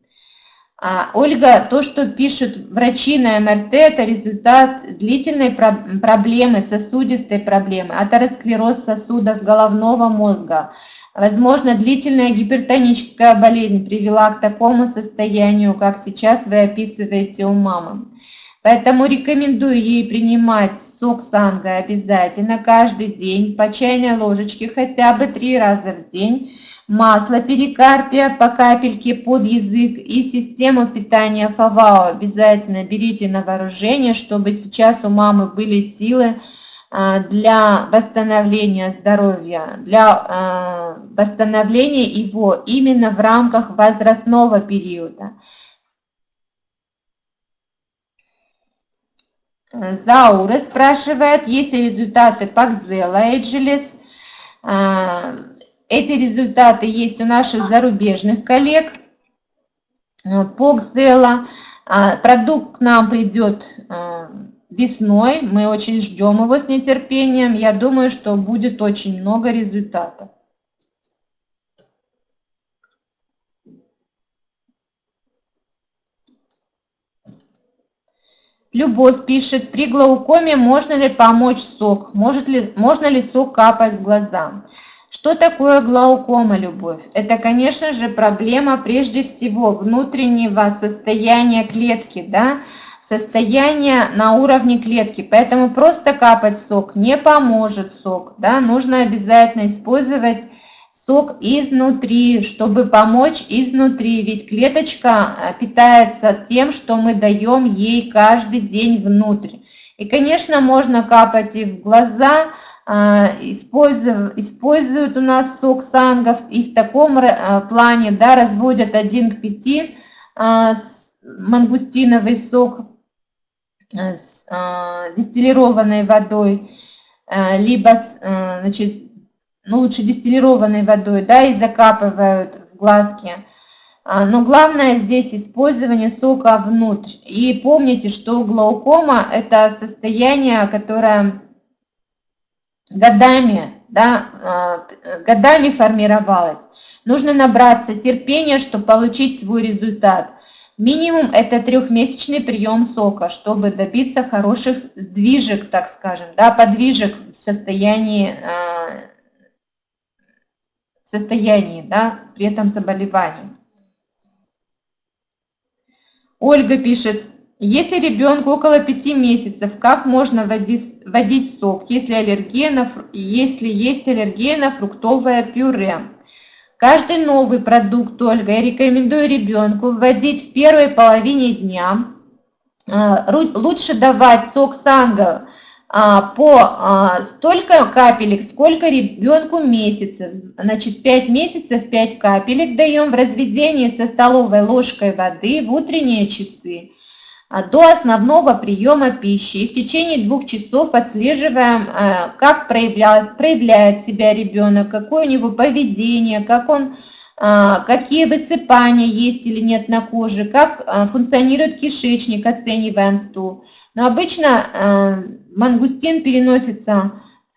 А, Ольга, то, что пишут врачи на МРТ, это результат длительной проблемы, сосудистой проблемы, атеросклероз сосудов головного мозга. Возможно, длительная гипертоническая болезнь привела к такому состоянию, как сейчас вы описываете у мамы. Поэтому рекомендую ей принимать сок санга обязательно каждый день по чайной ложечке хотя бы три раза в день масло перикарпия по капельке под язык и систему питания ФАВАО. Обязательно берите на вооружение, чтобы сейчас у мамы были силы а, для восстановления здоровья, для а, восстановления его именно в рамках возрастного периода. Заура спрашивает, есть ли результаты Пакзела Эйджелес. Эти результаты есть у наших зарубежных коллег э, по Xella. А, продукт к нам придет э, весной, мы очень ждем его с нетерпением. Я думаю, что будет очень много результатов. Любовь пишет, при глаукоме можно ли помочь сок? Может ли, можно ли сок капать в глаза? Что такое глаукома, любовь? Это, конечно же, проблема прежде всего внутреннего состояния клетки, да, состояние на уровне клетки. Поэтому просто капать сок не поможет сок, да, нужно обязательно использовать сок изнутри, чтобы помочь изнутри, ведь клеточка э, питается тем, что мы даем ей каждый день внутрь. И, конечно, можно капать и в глаза, а, используют, используют у нас сок сангов и в таком а, плане да, разводят 1 к 5 а, мангустиновый сок с дистиллированной водой, либо значит, ну, лучше дистиллированной водой, да, и закапывают в глазки. Но главное здесь использование сока внутрь. И помните, что глаукома – это состояние, которое годами, да, а, годами формировалась. Нужно набраться терпения, чтобы получить свой результат. Минимум это трехмесячный прием сока, чтобы добиться хороших сдвижек, так скажем, да, подвижек в состоянии, а, состоянии да, при этом заболевании. Ольга пишет, если ребенку около 5 месяцев, как можно вводить, вводить сок, если, аллергия на, если есть аллергия на фруктовое пюре? Каждый новый продукт, Ольга, я рекомендую ребенку вводить в первой половине дня. А, лучше давать сок санго по а, столько капелек, сколько ребенку месяцев. Значит, 5 месяцев 5 капелек даем в разведении со столовой ложкой воды в утренние часы а, до основного приема пищи. И в течение двух часов отслеживаем, как проявляет себя ребенок, какое у него поведение, как он какие высыпания есть или нет на коже, как функционирует кишечник, оцениваем стул. Но обычно Мангустин переносится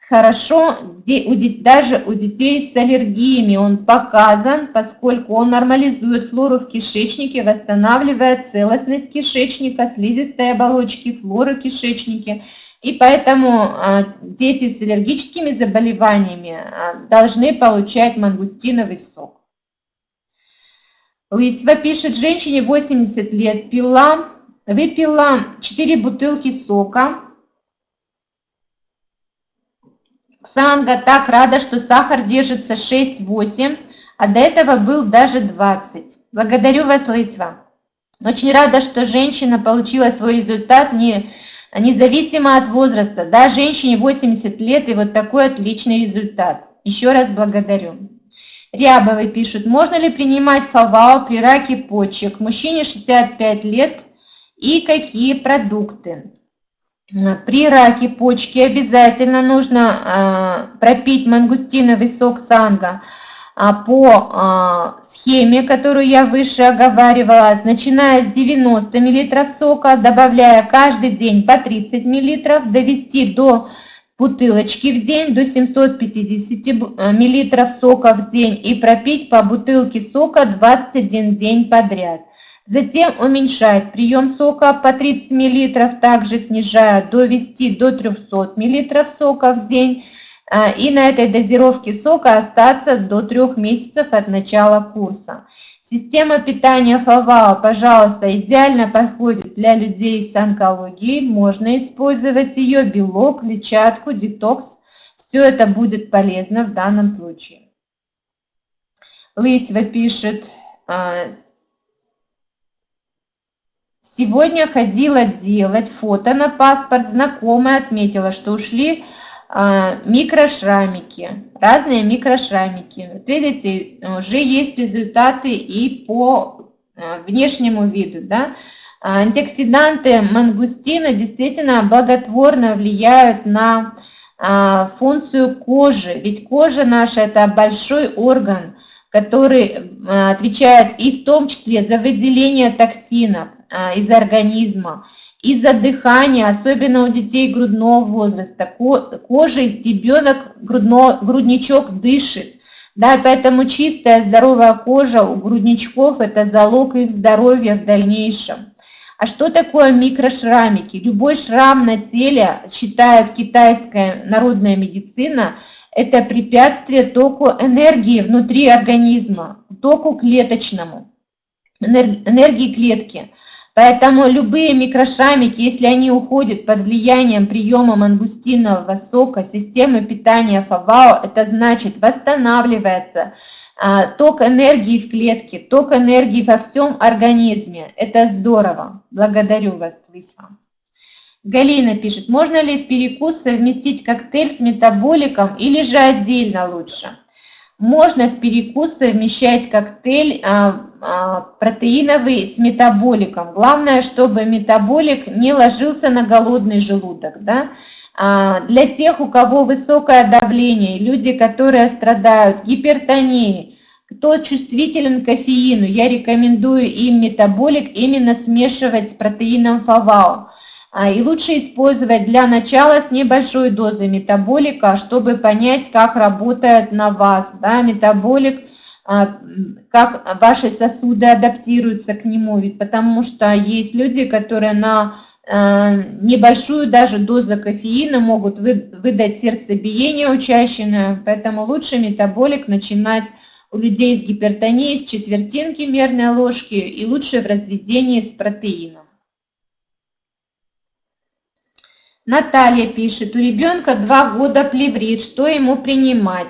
хорошо даже у детей с аллергиями. Он показан, поскольку он нормализует флору в кишечнике, восстанавливает целостность кишечника, слизистой оболочки, флоры в кишечнике. И поэтому а, дети с аллергическими заболеваниями а, должны получать мангустиновый сок. Лысьва пишет, женщине 80 лет пила, выпила 4 бутылки сока, Санга так рада, что сахар держится 6-8, а до этого был даже 20. Благодарю вас, Лысва. Очень рада, что женщина получила свой результат не, независимо от возраста. Да, женщине 80 лет и вот такой отличный результат. Еще раз благодарю. Рябовы пишут, можно ли принимать фавао при раке почек? Мужчине 65 лет и какие продукты? При раке почки обязательно нужно э, пропить мангустиновый сок санга по э, схеме, которую я выше оговаривала, начиная с 90 мл сока, добавляя каждый день по 30 мл, довести до бутылочки в день, до 750 мл сока в день и пропить по бутылке сока 21 день подряд. Затем уменьшать прием сока по 30 мл, также снижая, довести до 300 мл сока в день. А, и на этой дозировке сока остаться до 3 месяцев от начала курса. Система питания ФАВАО, пожалуйста, идеально подходит для людей с онкологией. Можно использовать ее, белок, клетчатку, детокс. Все это будет полезно в данном случае. Лысьва пишет, а, Сегодня ходила делать фото на паспорт, знакомая отметила, что ушли а, микрошрамики, разные микрошрамики. Вот видите, уже есть результаты и по а, внешнему виду. Да? Антиоксиданты мангустина действительно благотворно влияют на а, функцию кожи, ведь кожа наша это большой орган, который отвечает и в том числе за выделение токсинов, а, из организма, из-за дыхания, особенно у детей грудного возраста, кожей ребенок, грудно, грудничок дышит. Да, поэтому чистая, здоровая кожа у грудничков – это залог их здоровья в дальнейшем. А что такое микрошрамики? Любой шрам на теле, считают китайская народная медицина, это препятствие току энергии внутри организма, току клеточному, энергии клетки. Поэтому любые микрошамики, если они уходят под влиянием приема мангустинового сока, системы питания ФАВАО, это значит восстанавливается а, ток энергии в клетке, ток энергии во всем организме. Это здорово. Благодарю вас, Лысва. Галина пишет, можно ли в перекус совместить коктейль с метаболиком или же отдельно лучше? Можно в перекус совмещать коктейль а, а, протеиновый с метаболиком. Главное, чтобы метаболик не ложился на голодный желудок. Да? А, для тех, у кого высокое давление, люди, которые страдают гипертонией, кто чувствителен к кофеину, я рекомендую им метаболик именно смешивать с протеином ФАВАО. А, и лучше использовать для начала с небольшой дозой метаболика, чтобы понять, как работает на вас. Да? Метаболик – а, как ваши сосуды адаптируются к нему, ведь потому что есть люди, которые на а, небольшую даже дозу кофеина могут выдать сердцебиение учащенное, поэтому лучше метаболик начинать у людей с гипертонией с четвертинки мерной ложки и лучше в разведении с протеином. Наталья пишет, у ребенка два года плеврит, что ему принимать?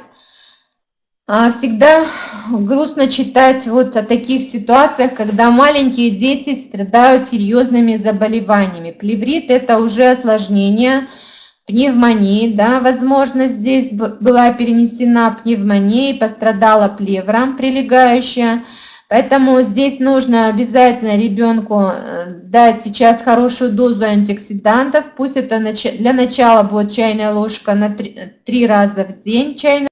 А, всегда грустно читать вот о таких ситуациях, когда маленькие дети страдают серьезными заболеваниями. Плеврит – это уже осложнение, пневмонии, да, возможно, здесь была перенесена пневмония и пострадала плевра прилегающая. Поэтому здесь нужно обязательно ребенку э, дать сейчас хорошую дозу антиоксидантов. Пусть это для начала будет чайная ложка на 3, 3 раза в день, чайная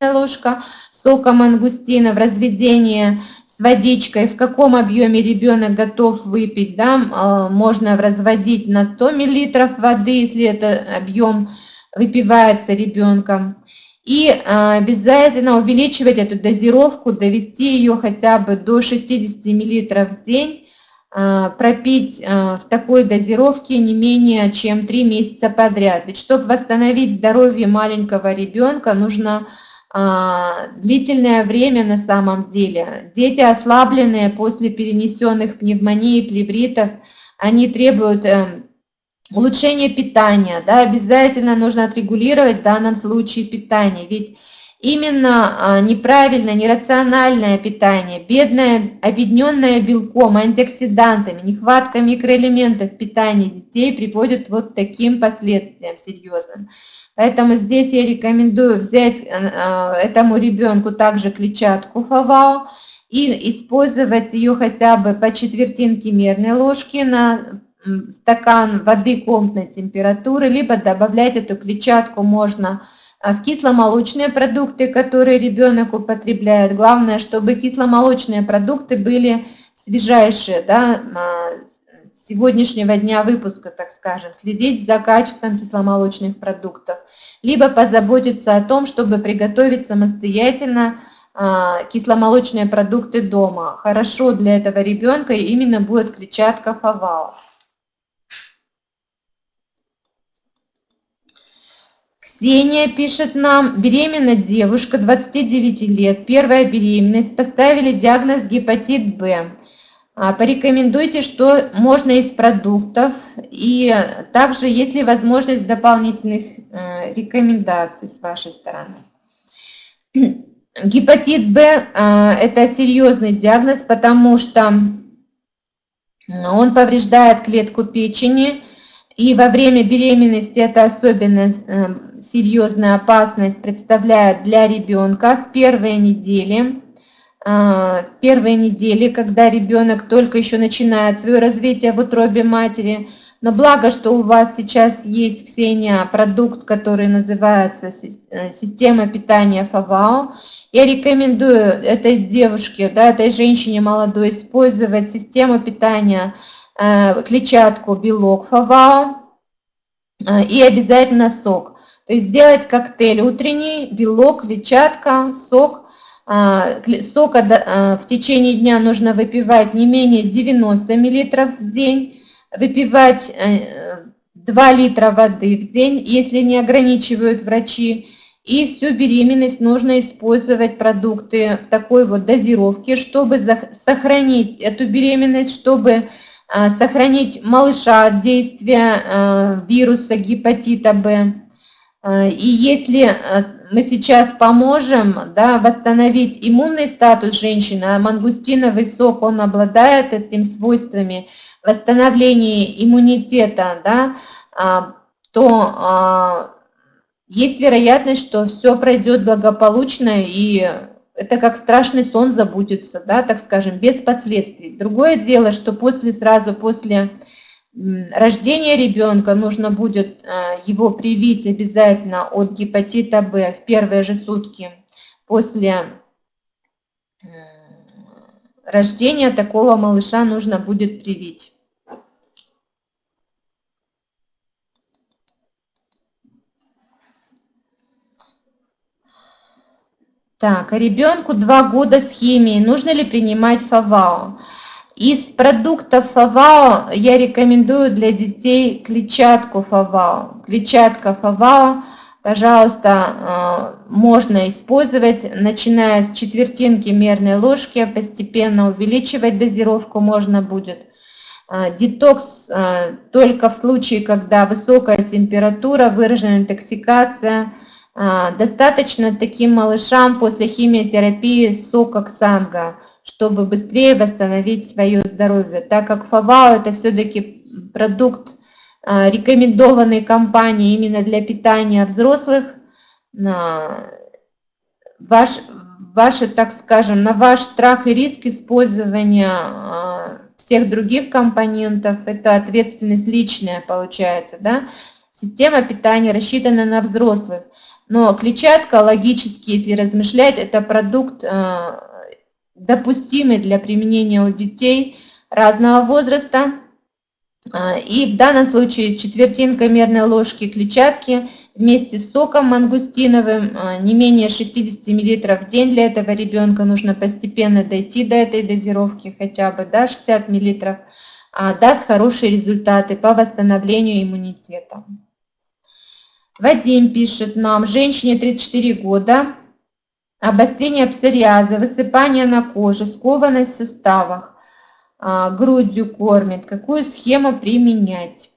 ложка сока мангустина в разведении с водичкой, в каком объеме ребенок готов выпить, да, а, можно разводить на 100 мл воды, если это объем выпивается ребенком. И а, обязательно увеличивать эту дозировку, довести ее хотя бы до 60 мл в день, а, пропить в такой дозировке не менее чем 3 месяца подряд. Ведь чтобы восстановить здоровье маленького ребенка, нужно а, длительное время на самом деле. Дети, ослабленные после перенесенных пневмонии и плевритов, они требуют улучшения питания. Да, обязательно нужно отрегулировать в данном случае питание. Ведь именно а, неправильное, нерациональное питание, бедное, объединенное белком, антиоксидантами, нехватка микроэлементов питания детей приводит вот к таким последствиям серьезным. Поэтому здесь я рекомендую взять э, э, этому ребенку также клетчатку фавао и использовать ее хотя бы по четвертинке мерной ложки на стакан воды комнатной температуры, либо добавлять эту клетчатку можно э, в кисломолочные продукты, которые ребенок употребляет. Главное, чтобы кисломолочные продукты были свежайшие, да, сегодняшнего дня выпуска, так скажем, следить за качеством кисломолочных продуктов, либо позаботиться о том, чтобы приготовить самостоятельно а, кисломолочные продукты дома. Хорошо для этого ребенка именно будет клетчатка фавао. Ксения пишет нам, беременна девушка, 29 лет, первая беременность, поставили диагноз гепатит Б. А, порекомендуйте, что можно из продуктов. И также есть ли возможность дополнительных э, рекомендаций с вашей стороны. Гепатит Б э, – это серьезный диагноз, потому что он повреждает клетку печени, и во время беременности это особенно э, серьезная опасность представляет для ребенка в первые недели. А, в первые недели, когда ребенок только еще начинает свое развитие в утробе матери. Но благо, что у вас сейчас есть, Ксения, продукт, который называется э, система питания ФАВАО. Я рекомендую этой девушке, да, этой женщине молодой использовать систему питания, э, клетчатку, белок ФАВАО э, и обязательно сок. То есть сделать коктейль утренний, белок, клетчатка, сок – а, сока в течение дня нужно выпивать не менее 90 мл в день, выпивать 2 э, литра воды в день, если не ограничивают врачи. И всю беременность нужно использовать продукты такой вот дозировки, чтобы сохранить эту беременность, чтобы сохранить малыша от действия вируса гепатита Б. Э, и если э, мы сейчас поможем да, восстановить иммунный статус женщины, а мангустиновый сок, он обладает этими свойствами восстановления иммунитета, да, то есть вероятность, что все пройдет благополучно и это как страшный сон забудется, да, так скажем, без последствий. Другое дело, что после, сразу после рождения ребенка нужно будет а, его привить обязательно от гепатита Б в первые же сутки после рождения такого малыша нужно будет привить. Так, а ребенку два года с химией. Нужно ли принимать ФАВАО? Из продуктов Фавао я рекомендую для детей клетчатку Фавао. Клетчатка Фавао, пожалуйста, э, можно использовать, начиная с четвертинки мерной ложки, постепенно увеличивать дозировку можно будет. Э, детокс э, только в случае, когда высокая температура, выраженная интоксикация. Достаточно таким малышам после химиотерапии сока ксанга – чтобы быстрее восстановить свое здоровье, так как ФАВАО это все-таки продукт а, рекомендованной компании именно для питания взрослых, ваш, ваши, так скажем, на ваш страх и риск использования а, всех других компонентов, это ответственность личная получается, да, система питания рассчитана на взрослых, но клетчатка логически, если размышлять, это продукт а, допустимый для применения у детей разного возраста, а, и в данном случае четвертинка мерной ложки клетчатки вместе с соком мангустиновым, а, не менее 60 мл в день для этого ребенка, нужно постепенно дойти до этой дозировки, хотя бы да, 60 мл, даст хорошие результаты по восстановлению иммунитета. Вадим пишет нам, женщине 34 года, обострение псориаза, высыпание на коже, скованность в суставах, а, грудью кормит, какую схему применять.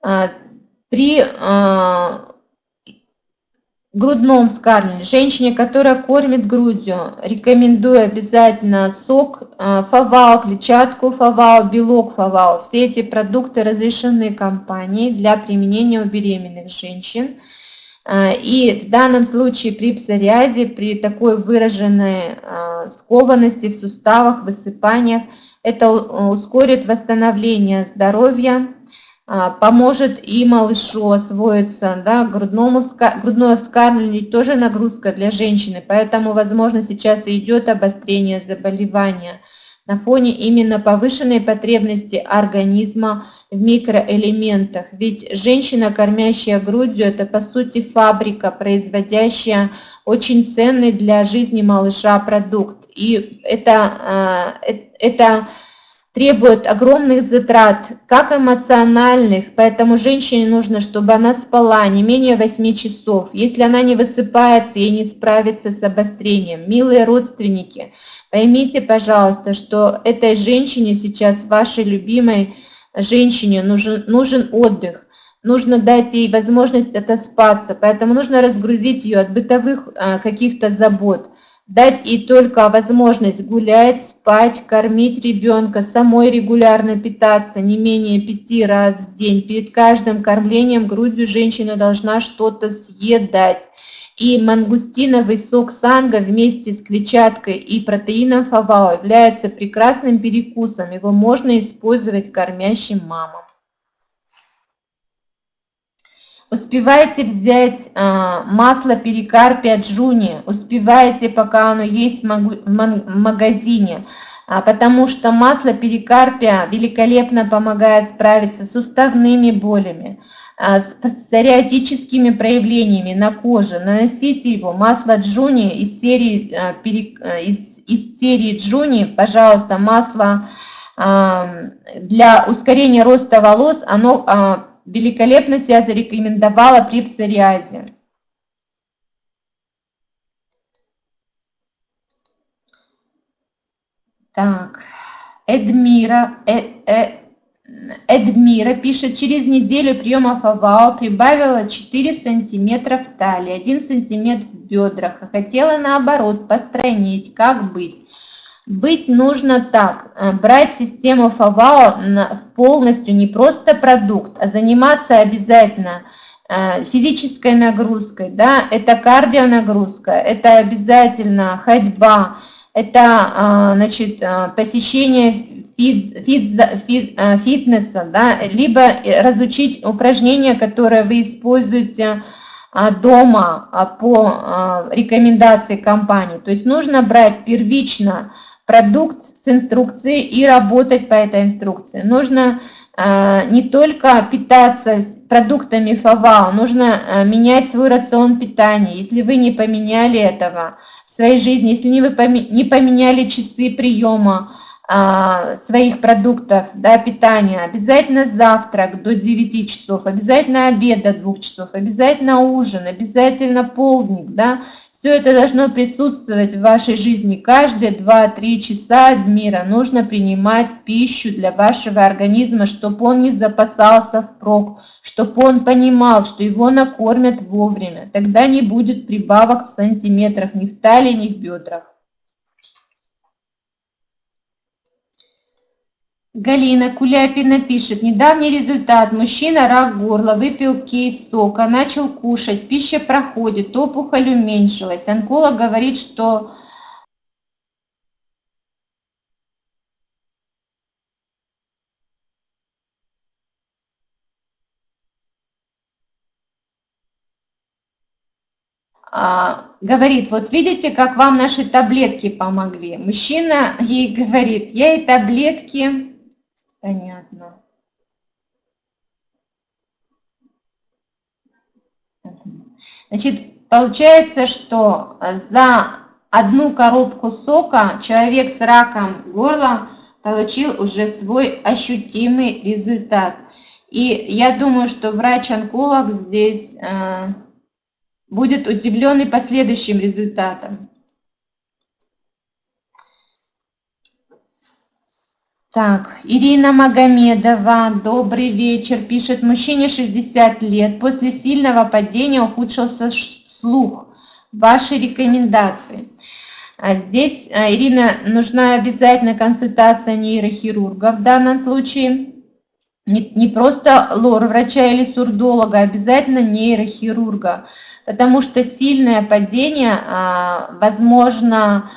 А, при а, грудном вскармливании, женщине, которая кормит грудью, рекомендую обязательно сок фавао, клетчатку фавао, белок фавао. Все эти продукты разрешены компанией для применения у беременных женщин. А, и в данном случае при псориазе, при такой выраженной а, скованности в суставах, высыпаниях, это ускорит восстановление здоровья, а, поможет и малышу освоиться, да, грудному, грудное вскармливание тоже нагрузка для женщины, поэтому, возможно, сейчас идет обострение заболевания – на фоне именно повышенной потребности организма в микроэлементах. Ведь женщина, кормящая грудью, это по сути фабрика, производящая очень ценный для жизни малыша продукт. И это, э, это требует огромных затрат, как эмоциональных, поэтому женщине нужно, чтобы она спала не менее 8 часов. Если она не высыпается, ей не справится с обострением. Милые родственники, поймите, пожалуйста, что этой женщине сейчас, вашей любимой женщине, нужен, нужен отдых. Нужно дать ей возможность отоспаться, поэтому нужно разгрузить ее от бытовых а, каких-то забот дать ей только возможность гулять, спать, кормить ребенка, самой регулярно питаться не менее пяти раз в день. Перед каждым кормлением грудью женщина должна что-то съедать. И мангустиновый сок санга вместе с клетчаткой и протеином фавао является прекрасным перекусом. Его можно использовать кормящим мамам. Успевайте взять а, масло перикарпия джуни, успевайте, пока оно есть в магазине, а, потому что масло перикарпия великолепно помогает справиться с суставными болями, а, с псориатическими проявлениями на коже. Наносите его, масло джуни из серии, из, из серии джуни, пожалуйста, масло для ускорения роста волос, оно великолепно себя зарекомендовала при псориазе. Так, Эдмира, э, э, Эдмира пишет, через неделю приема ФАВАО прибавила 4 сантиметра в талии, 1 сантиметр в бедрах, а хотела наоборот постройнить, как быть? Быть нужно так, э, брать систему ФАВАО полностью, не просто продукт, а заниматься обязательно э, физической нагрузкой, да, это кардионагрузка, это обязательно ходьба, это, э, значит, посещение фит, фит, фит, фитнеса, да, либо разучить упражнения, которые вы используете дома по рекомендации компании. То есть нужно брать первично продукт с инструкцией и работать по этой инструкции. Нужно э, не только питаться продуктами Favao, нужно э, менять свой рацион питания. Если вы не поменяли этого в своей жизни, если не вы не поменяли часы приема э, своих продуктов да, питания, обязательно завтрак до 9 часов, обязательно обед до 2 часов, обязательно ужин, обязательно полдник, да, все это должно присутствовать в вашей жизни. Каждые 2-3 часа мира нужно принимать пищу для вашего организма, чтобы он не запасался впрок, чтобы он понимал, что его накормят вовремя. Тогда не будет прибавок в сантиметрах ни в талии, ни в бедрах. Галина Куляпина пишет, недавний результат. Мужчина, рак горла, выпил кейс сока, начал кушать, пища проходит, опухоль уменьшилась. Онколог говорит, что а, говорит, вот видите, как вам наши таблетки помогли. Мужчина ей говорит, я и таблетки, понятно. Значит, получается, что за одну коробку сока человек с раком горла получил уже свой ощутимый результат. И я думаю, что врач-онколог здесь э, будет удивлен и последующим результатом. Так, Ирина Магомедова, добрый вечер, пишет, мужчине 60 лет, после сильного падения ухудшился слух. Ваши рекомендации. А здесь, а, Ирина, нужна обязательно консультация нейрохирурга в данном случае. Не, не просто лор врача или сурдолога, а обязательно нейрохирурга потому что сильное падение, возможно, а,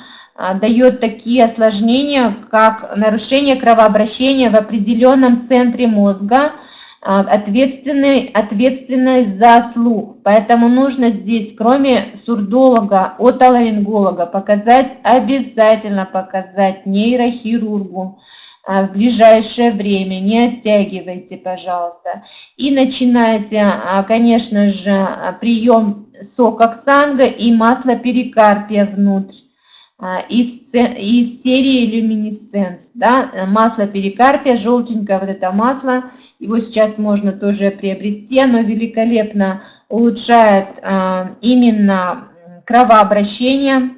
дает такие осложнения, как нарушение кровообращения в определенном центре мозга, а, ответственный, ответственный за слух. Поэтому нужно здесь, кроме сурдолога, отоларинголога, показать, обязательно показать нейрохирургу, а, в ближайшее время. Не оттягивайте, пожалуйста. И начинайте, а, конечно же, прием сока ксанга и масла перикарпия внутрь. А, из, из серии люминесценс, да, масло перикарпия, желтенькое вот это масло, его сейчас можно тоже приобрести, оно великолепно улучшает именно кровообращение,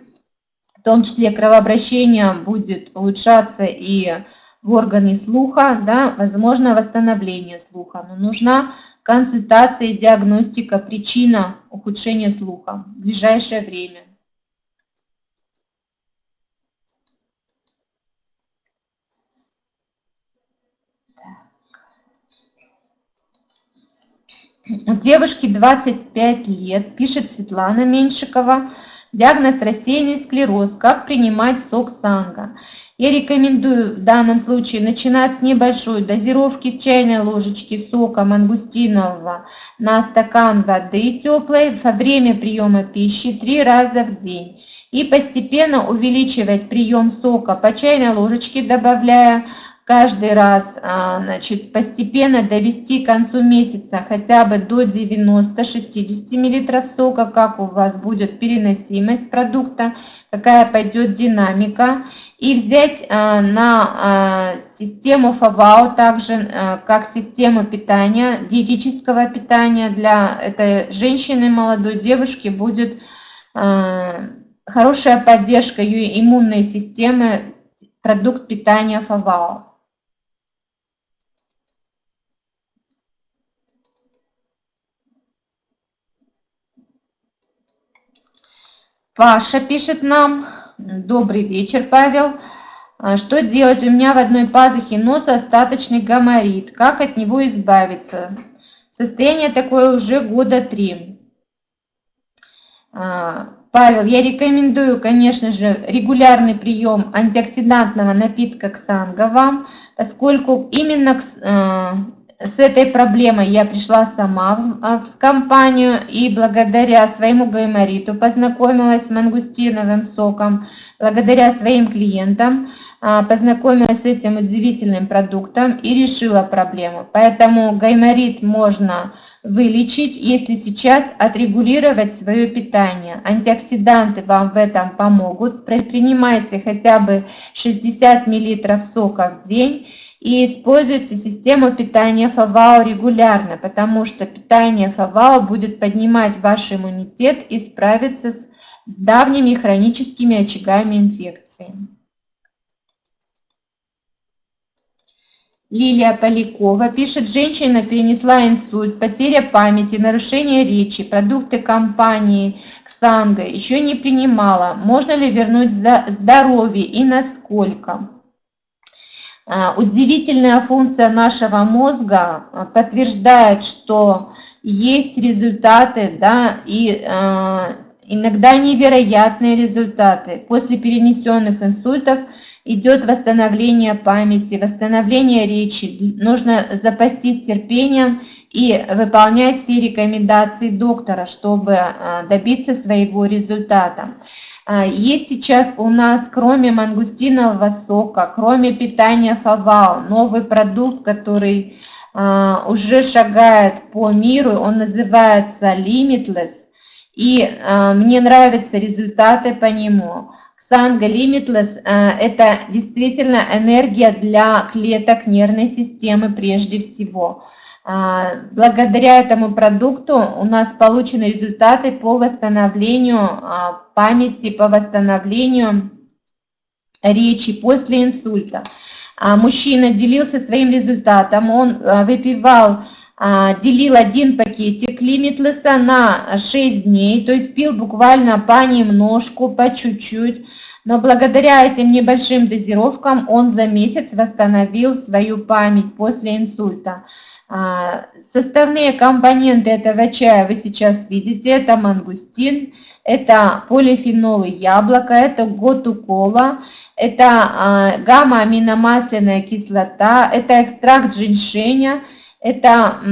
в том числе кровообращение будет улучшаться и в органе слуха, да, возможно восстановление слуха, но нужна консультация и диагностика причина ухудшения слуха в ближайшее время. У девушки 25 лет, пишет Светлана Меньшикова, диагноз рассеянный склероз, как принимать сок санга. Я рекомендую в данном случае начинать с небольшой дозировки с чайной ложечки сока мангустинового на стакан воды теплой во время приема пищи три раза в день. И постепенно увеличивать прием сока по чайной ложечке, добавляя каждый раз а, значит, постепенно довести к концу месяца хотя бы до 90-60 мл сока, как у вас будет переносимость продукта, какая пойдет динамика. И взять а, на а, систему ФАВАО также как систему питания, диетического питания для этой женщины, молодой девушки будет хорошая поддержка ее иммунной системы, продукт питания ФАВАО. Паша пишет нам. Добрый вечер, Павел. А, что делать? У меня в одной пазухе носа остаточный гоморит. Как от него избавиться? Состояние такое уже года три. А, Павел, я рекомендую, конечно же, регулярный прием антиоксидантного напитка Ксанга вам, поскольку именно а, с этой проблемой я пришла сама в, а, в компанию и благодаря своему гаймориту познакомилась с мангустиновым соком, благодаря своим клиентам а, познакомилась с этим удивительным продуктом и решила проблему. Поэтому гайморит можно вылечить, если сейчас отрегулировать свое питание. Антиоксиданты вам в этом помогут. Принимайте хотя бы 60 мл сока в день и используйте систему питания ФАВАО регулярно, потому что питание ФАВАО будет поднимать ваш иммунитет и справиться с, с давними хроническими очагами инфекции. Лилия Полякова пишет, женщина перенесла инсульт, потеря памяти, нарушение речи, продукты компании Ксанга еще не принимала. Можно ли вернуть здоровье и насколько? А, удивительная функция нашего мозга а, подтверждает, что есть результаты, да, и э, иногда невероятные результаты. После перенесенных инсультов идет восстановление памяти, восстановление речи. Нужно запастись терпением и выполнять все рекомендации доктора, чтобы э, добиться своего результата. А, есть сейчас у нас, кроме мангустинового сока, кроме питания Фавао, новый продукт, который а, уже шагает по миру, он называется Limitless, и а, мне нравятся результаты по нему. Санга Limitless – это действительно энергия для клеток нервной системы прежде всего. Благодаря этому продукту у нас получены результаты по восстановлению памяти, по восстановлению речи после инсульта. Мужчина делился своим результатом, он выпивал, делил один пакетик лимитлесса на 6 дней, то есть пил буквально понемножку, по чуть-чуть, но благодаря этим небольшим дозировкам он за месяц восстановил свою память после инсульта. А, составные компоненты этого чая вы сейчас видите. Это мангустин, это полифенолы яблока, это готукола, это а, гамма-аминомасляная кислота, это экстракт женьшеня, это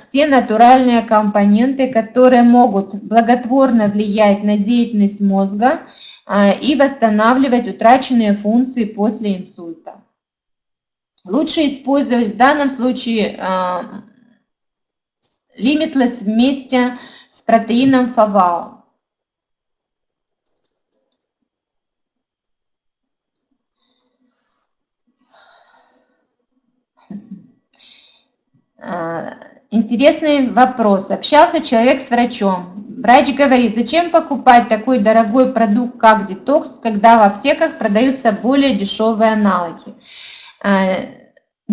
все натуральные компоненты, которые могут благотворно влиять на деятельность мозга а, и восстанавливать утраченные функции после инсульта. Лучше использовать в данном случае а, Limitless вместе с протеином ФАВАО. Интересный вопрос. Общался человек с врачом. Врач говорит, зачем покупать такой дорогой продукт, как детокс, когда в аптеках продаются более дешевые аналоги.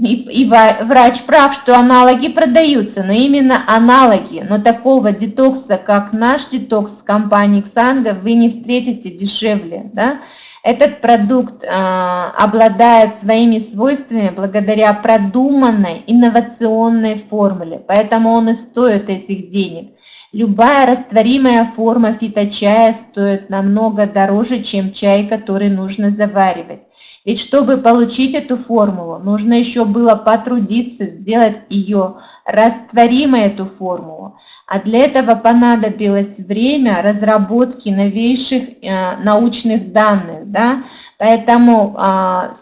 И, и врач прав, что аналоги продаются, но именно аналоги, но такого детокса, как наш детокс компании Ксанга, вы не встретите дешевле. Да? Этот продукт э, обладает своими свойствами благодаря продуманной инновационной формуле, поэтому он и стоит этих денег. Любая растворимая форма фиточая стоит намного дороже, чем чай, который нужно заваривать. Ведь чтобы получить эту формулу, нужно еще было потрудиться, сделать ее растворимой, эту формулу. А для этого понадобилось время разработки новейших э, научных данных. Да? Поэтому э,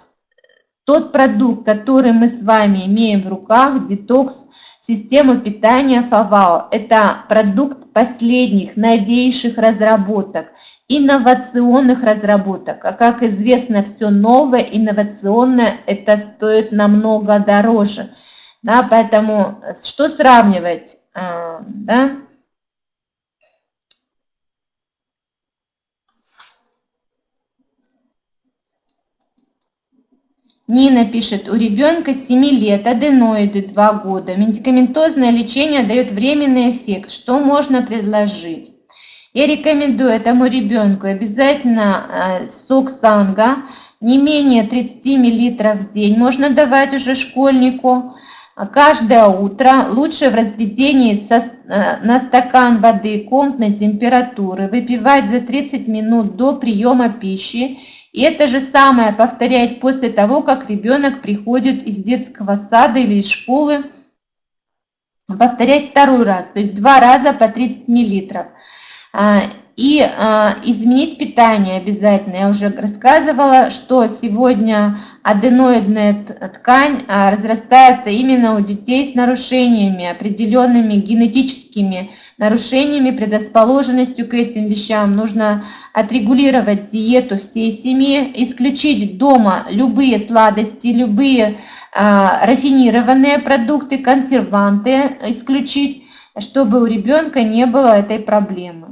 тот продукт, который мы с вами имеем в руках, детокс, система питания ФАВАО, это продукт последних, новейших разработок инновационных разработок. А как известно, все новое, инновационное, это стоит намного дороже. Да, поэтому что сравнивать? А, да? Нина пишет, у ребенка 7 лет, аденоиды 2 года, медикаментозное лечение дает временный эффект. Что можно предложить? Я рекомендую этому ребенку обязательно э, сок санга, не менее 30 мл в день. Можно давать уже школьнику каждое утро, лучше в разведении со, э, на стакан воды комнатной температуры, выпивать за 30 минут до приема пищи. И это же самое повторять после того, как ребенок приходит из детского сада или из школы. Повторять второй раз, то есть два раза по 30 миллилитров. И а, изменить питание обязательно. Я уже рассказывала, что сегодня аденоидная ткань а, разрастается именно у детей с нарушениями, определенными генетическими нарушениями, предрасположенностью к этим вещам. Нужно отрегулировать диету всей семьи, исключить дома любые сладости, любые рафинированные продукты, консерванты исключить, чтобы у ребенка не было этой проблемы.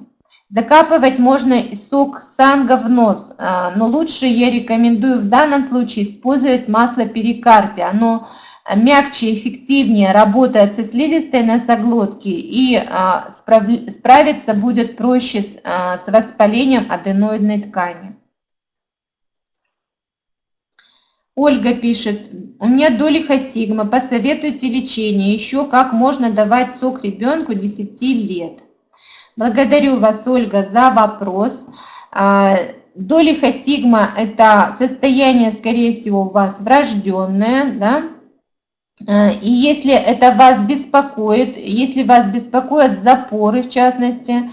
Закапывать можно сок санга в нос, а, но лучше я рекомендую в данном случае использовать масло перикарпия. Оно мягче, эффективнее работает со слизистой носоглотки и а, справиться будет проще с а, воспалением аденоидной ткани. Ольга пишет, у меня долиха сигма, посоветуйте лечение, еще как можно давать сок ребенку 10 лет. Благодарю вас, Ольга, за вопрос. А, долиха сигма – это состояние, скорее всего, у вас врожденное, да? А, и если это вас беспокоит, если вас беспокоят запоры, в частности,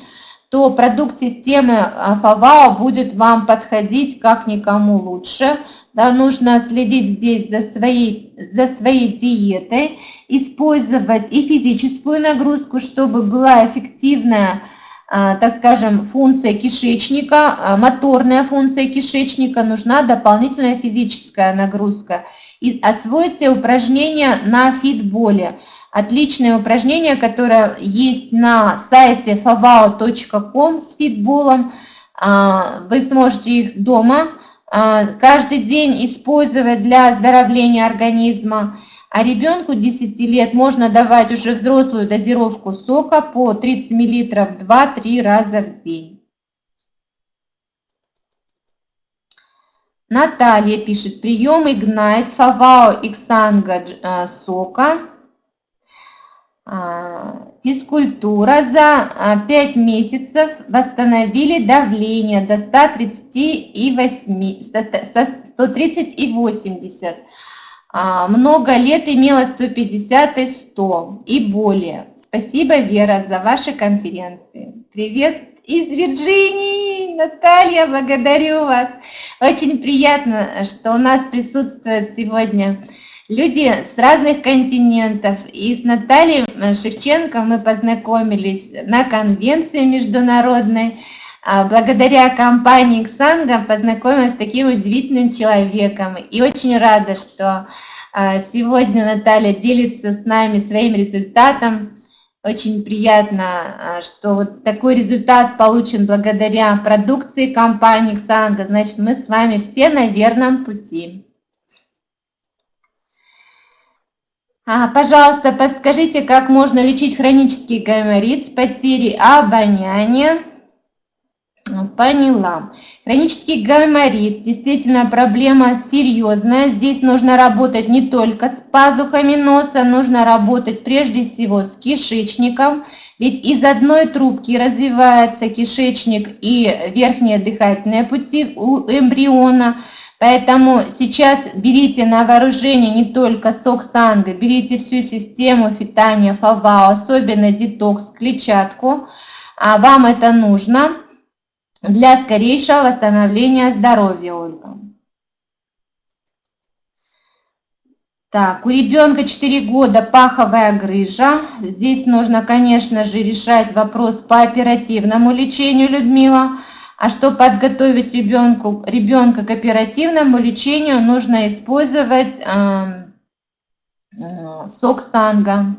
то продукт системы ФАВАО будет вам подходить как никому лучше. Да, нужно следить здесь за своей, за своей диетой, использовать и физическую нагрузку, чтобы была эффективная, а, так скажем, функция кишечника, а, моторная функция кишечника, нужна дополнительная физическая нагрузка. И освойте упражнения на фитболе. Отличное упражнение, которое есть на сайте favao.com с фитболом. А, вы сможете их дома каждый день использовать для оздоровления организма. А ребенку 10 лет можно давать уже взрослую дозировку сока по 30 мл 2-3 раза в день. Наталья пишет, прием Ignite Фавао Иксанга а, сока а, физкультура за 5 а, месяцев восстановили давление до 130 и 8, 130 и 80. А, много лет имела 150 и 100 и более. Спасибо, Вера, за ваши конференции. Привет из Вирджинии. Наталья, благодарю вас. Очень приятно, что у нас присутствует сегодня люди с разных континентов. И с Натальей Шевченко мы познакомились на конвенции международной. А благодаря компании «Ксанга» познакомилась с таким удивительным человеком. И очень рада, что а, сегодня Наталья делится с нами своим результатом. Очень приятно, а, что вот такой результат получен благодаря продукции компании «Ксанга». Значит, мы с вами все на верном пути. А, пожалуйста, подскажите, как можно лечить хронический гайморит с потерей обоняния? Поняла. Хронический гайморит действительно проблема серьезная. Здесь нужно работать не только с пазухами носа, нужно работать прежде всего с кишечником. Ведь из одной трубки развивается кишечник и верхние дыхательные пути у эмбриона. Поэтому сейчас берите на вооружение не только сок санга, берите всю систему питания ФАВАО, особенно детокс, клетчатку. А вам это нужно для скорейшего восстановления здоровья, Ольга. Так, у ребенка 4 года паховая грыжа. Здесь нужно, конечно же, решать вопрос по оперативному лечению, Людмила. А чтобы подготовить ребенку, ребенка к оперативному лечению, нужно использовать э, э, сок санга.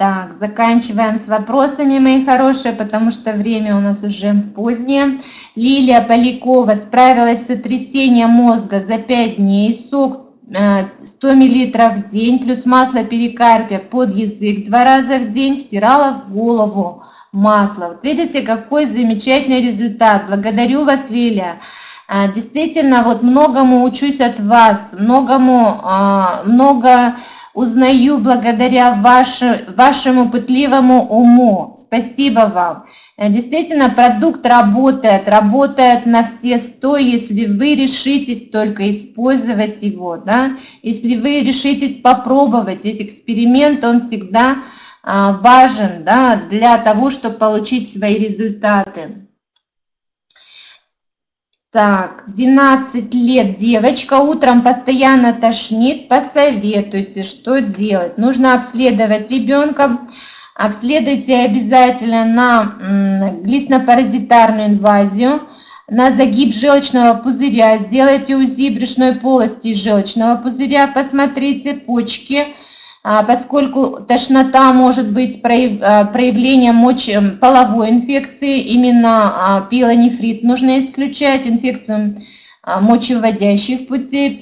Так, заканчиваем с вопросами, мои хорошие, потому что время у нас уже позднее. Лилия Полякова справилась с сотрясением мозга за 5 дней. Сок 100 э, мл в день, плюс масло перикарпия под язык два раза в день, втирала в голову масло. Вот видите, какой замечательный результат. Благодарю вас, Лилия. А, действительно, вот многому учусь от вас, многому, а, много узнаю благодаря ваше, вашему пытливому уму. Спасибо вам. Э, действительно, продукт работает, работает на все сто, если вы решитесь только использовать его, да, если вы решитесь попробовать этот эксперимент, он всегда а, важен да, для того, чтобы получить свои результаты. Так, 12 лет девочка, утром постоянно тошнит, посоветуйте, что делать. Нужно обследовать ребенка, обследуйте обязательно на глистно-паразитарную инвазию, на загиб желчного пузыря, сделайте УЗИ брюшной полости и желчного пузыря, посмотрите почки, а, поскольку тошнота может быть а, проявлением мочи, половой инфекции, именно а, пилонефрит нужно исключать, инфекцию мочевыводящих путей.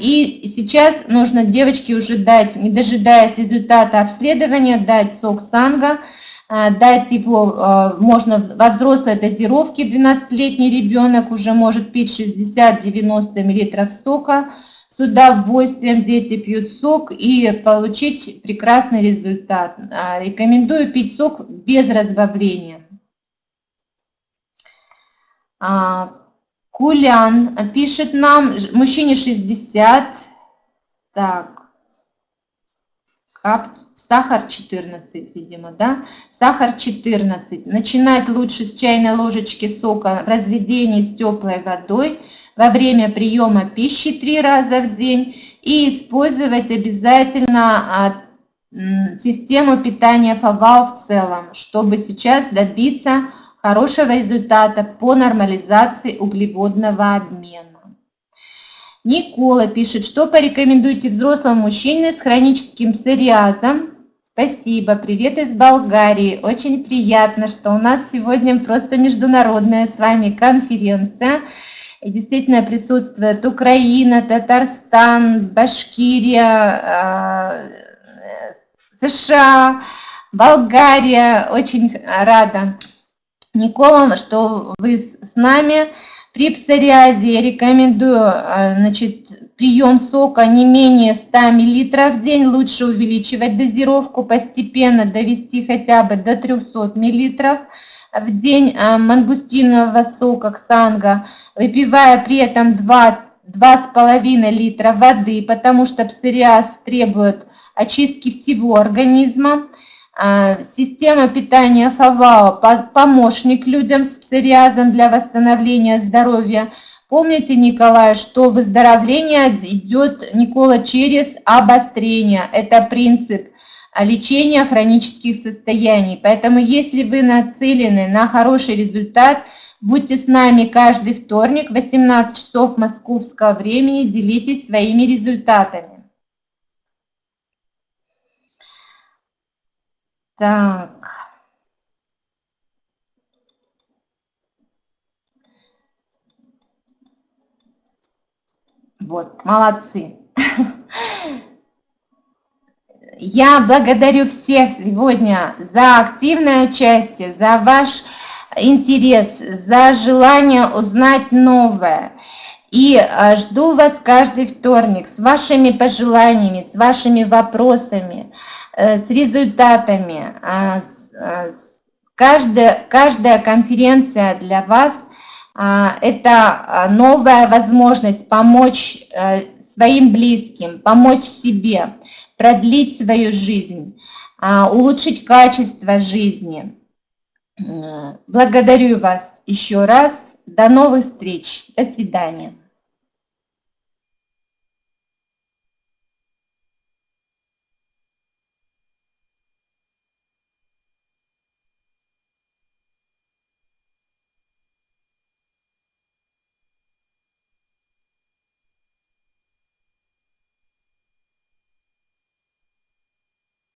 И сейчас нужно девочке уже дать, не дожидаясь результата обследования, дать сок санга, дать его можно во взрослой дозировке, 12-летний ребенок уже может пить 60-90 мл сока, с удовольствием дети пьют сок и получить прекрасный результат. Рекомендую пить сок без разбавления. Кулян пишет нам, мужчине 60, так, кап, сахар 14, видимо, да, сахар 14. Начинать лучше с чайной ложечки сока в разведении с теплой водой во время приема пищи три раза в день и использовать обязательно а, систему питания ФАВАО в целом, чтобы сейчас добиться хорошего результата по нормализации углеводного обмена. Никола пишет, что порекомендуете взрослому мужчине с хроническим псориазом. Спасибо, привет из Болгарии. Очень приятно, что у нас сегодня просто международная с вами конференция. И действительно присутствует Украина, Татарстан, Башкирия, а, США, Болгария. Очень рада Никола, что вы с нами. При псориазе я рекомендую а, значит, прием сока не менее 100 мл в день. Лучше увеличивать дозировку, постепенно довести хотя бы до 300 мл в день а, мангустинового сока ксанга, выпивая при этом 2-2,5 литра воды, потому что псориаз требует очистки всего организма. А, система питания ФАВАО – помощник людям с псориазом для восстановления здоровья. Помните, Николай, что выздоровление идет, Никола, через обострение. Это принцип лечения хронических состояний. Поэтому, если вы нацелены на хороший результат, будьте с нами каждый вторник в 18 часов московского времени, делитесь своими результатами. Так. Вот, молодцы. Я благодарю всех сегодня за активное участие, за ваш интерес, за желание узнать новое. И а, жду вас каждый вторник с вашими пожеланиями, с вашими вопросами. Э, с результатами. А, а, каждая, каждая конференция для вас это новая возможность помочь э, своим близким, помочь себе, продлить свою жизнь, улучшить качество жизни. Благодарю вас еще раз. До новых встреч. До свидания.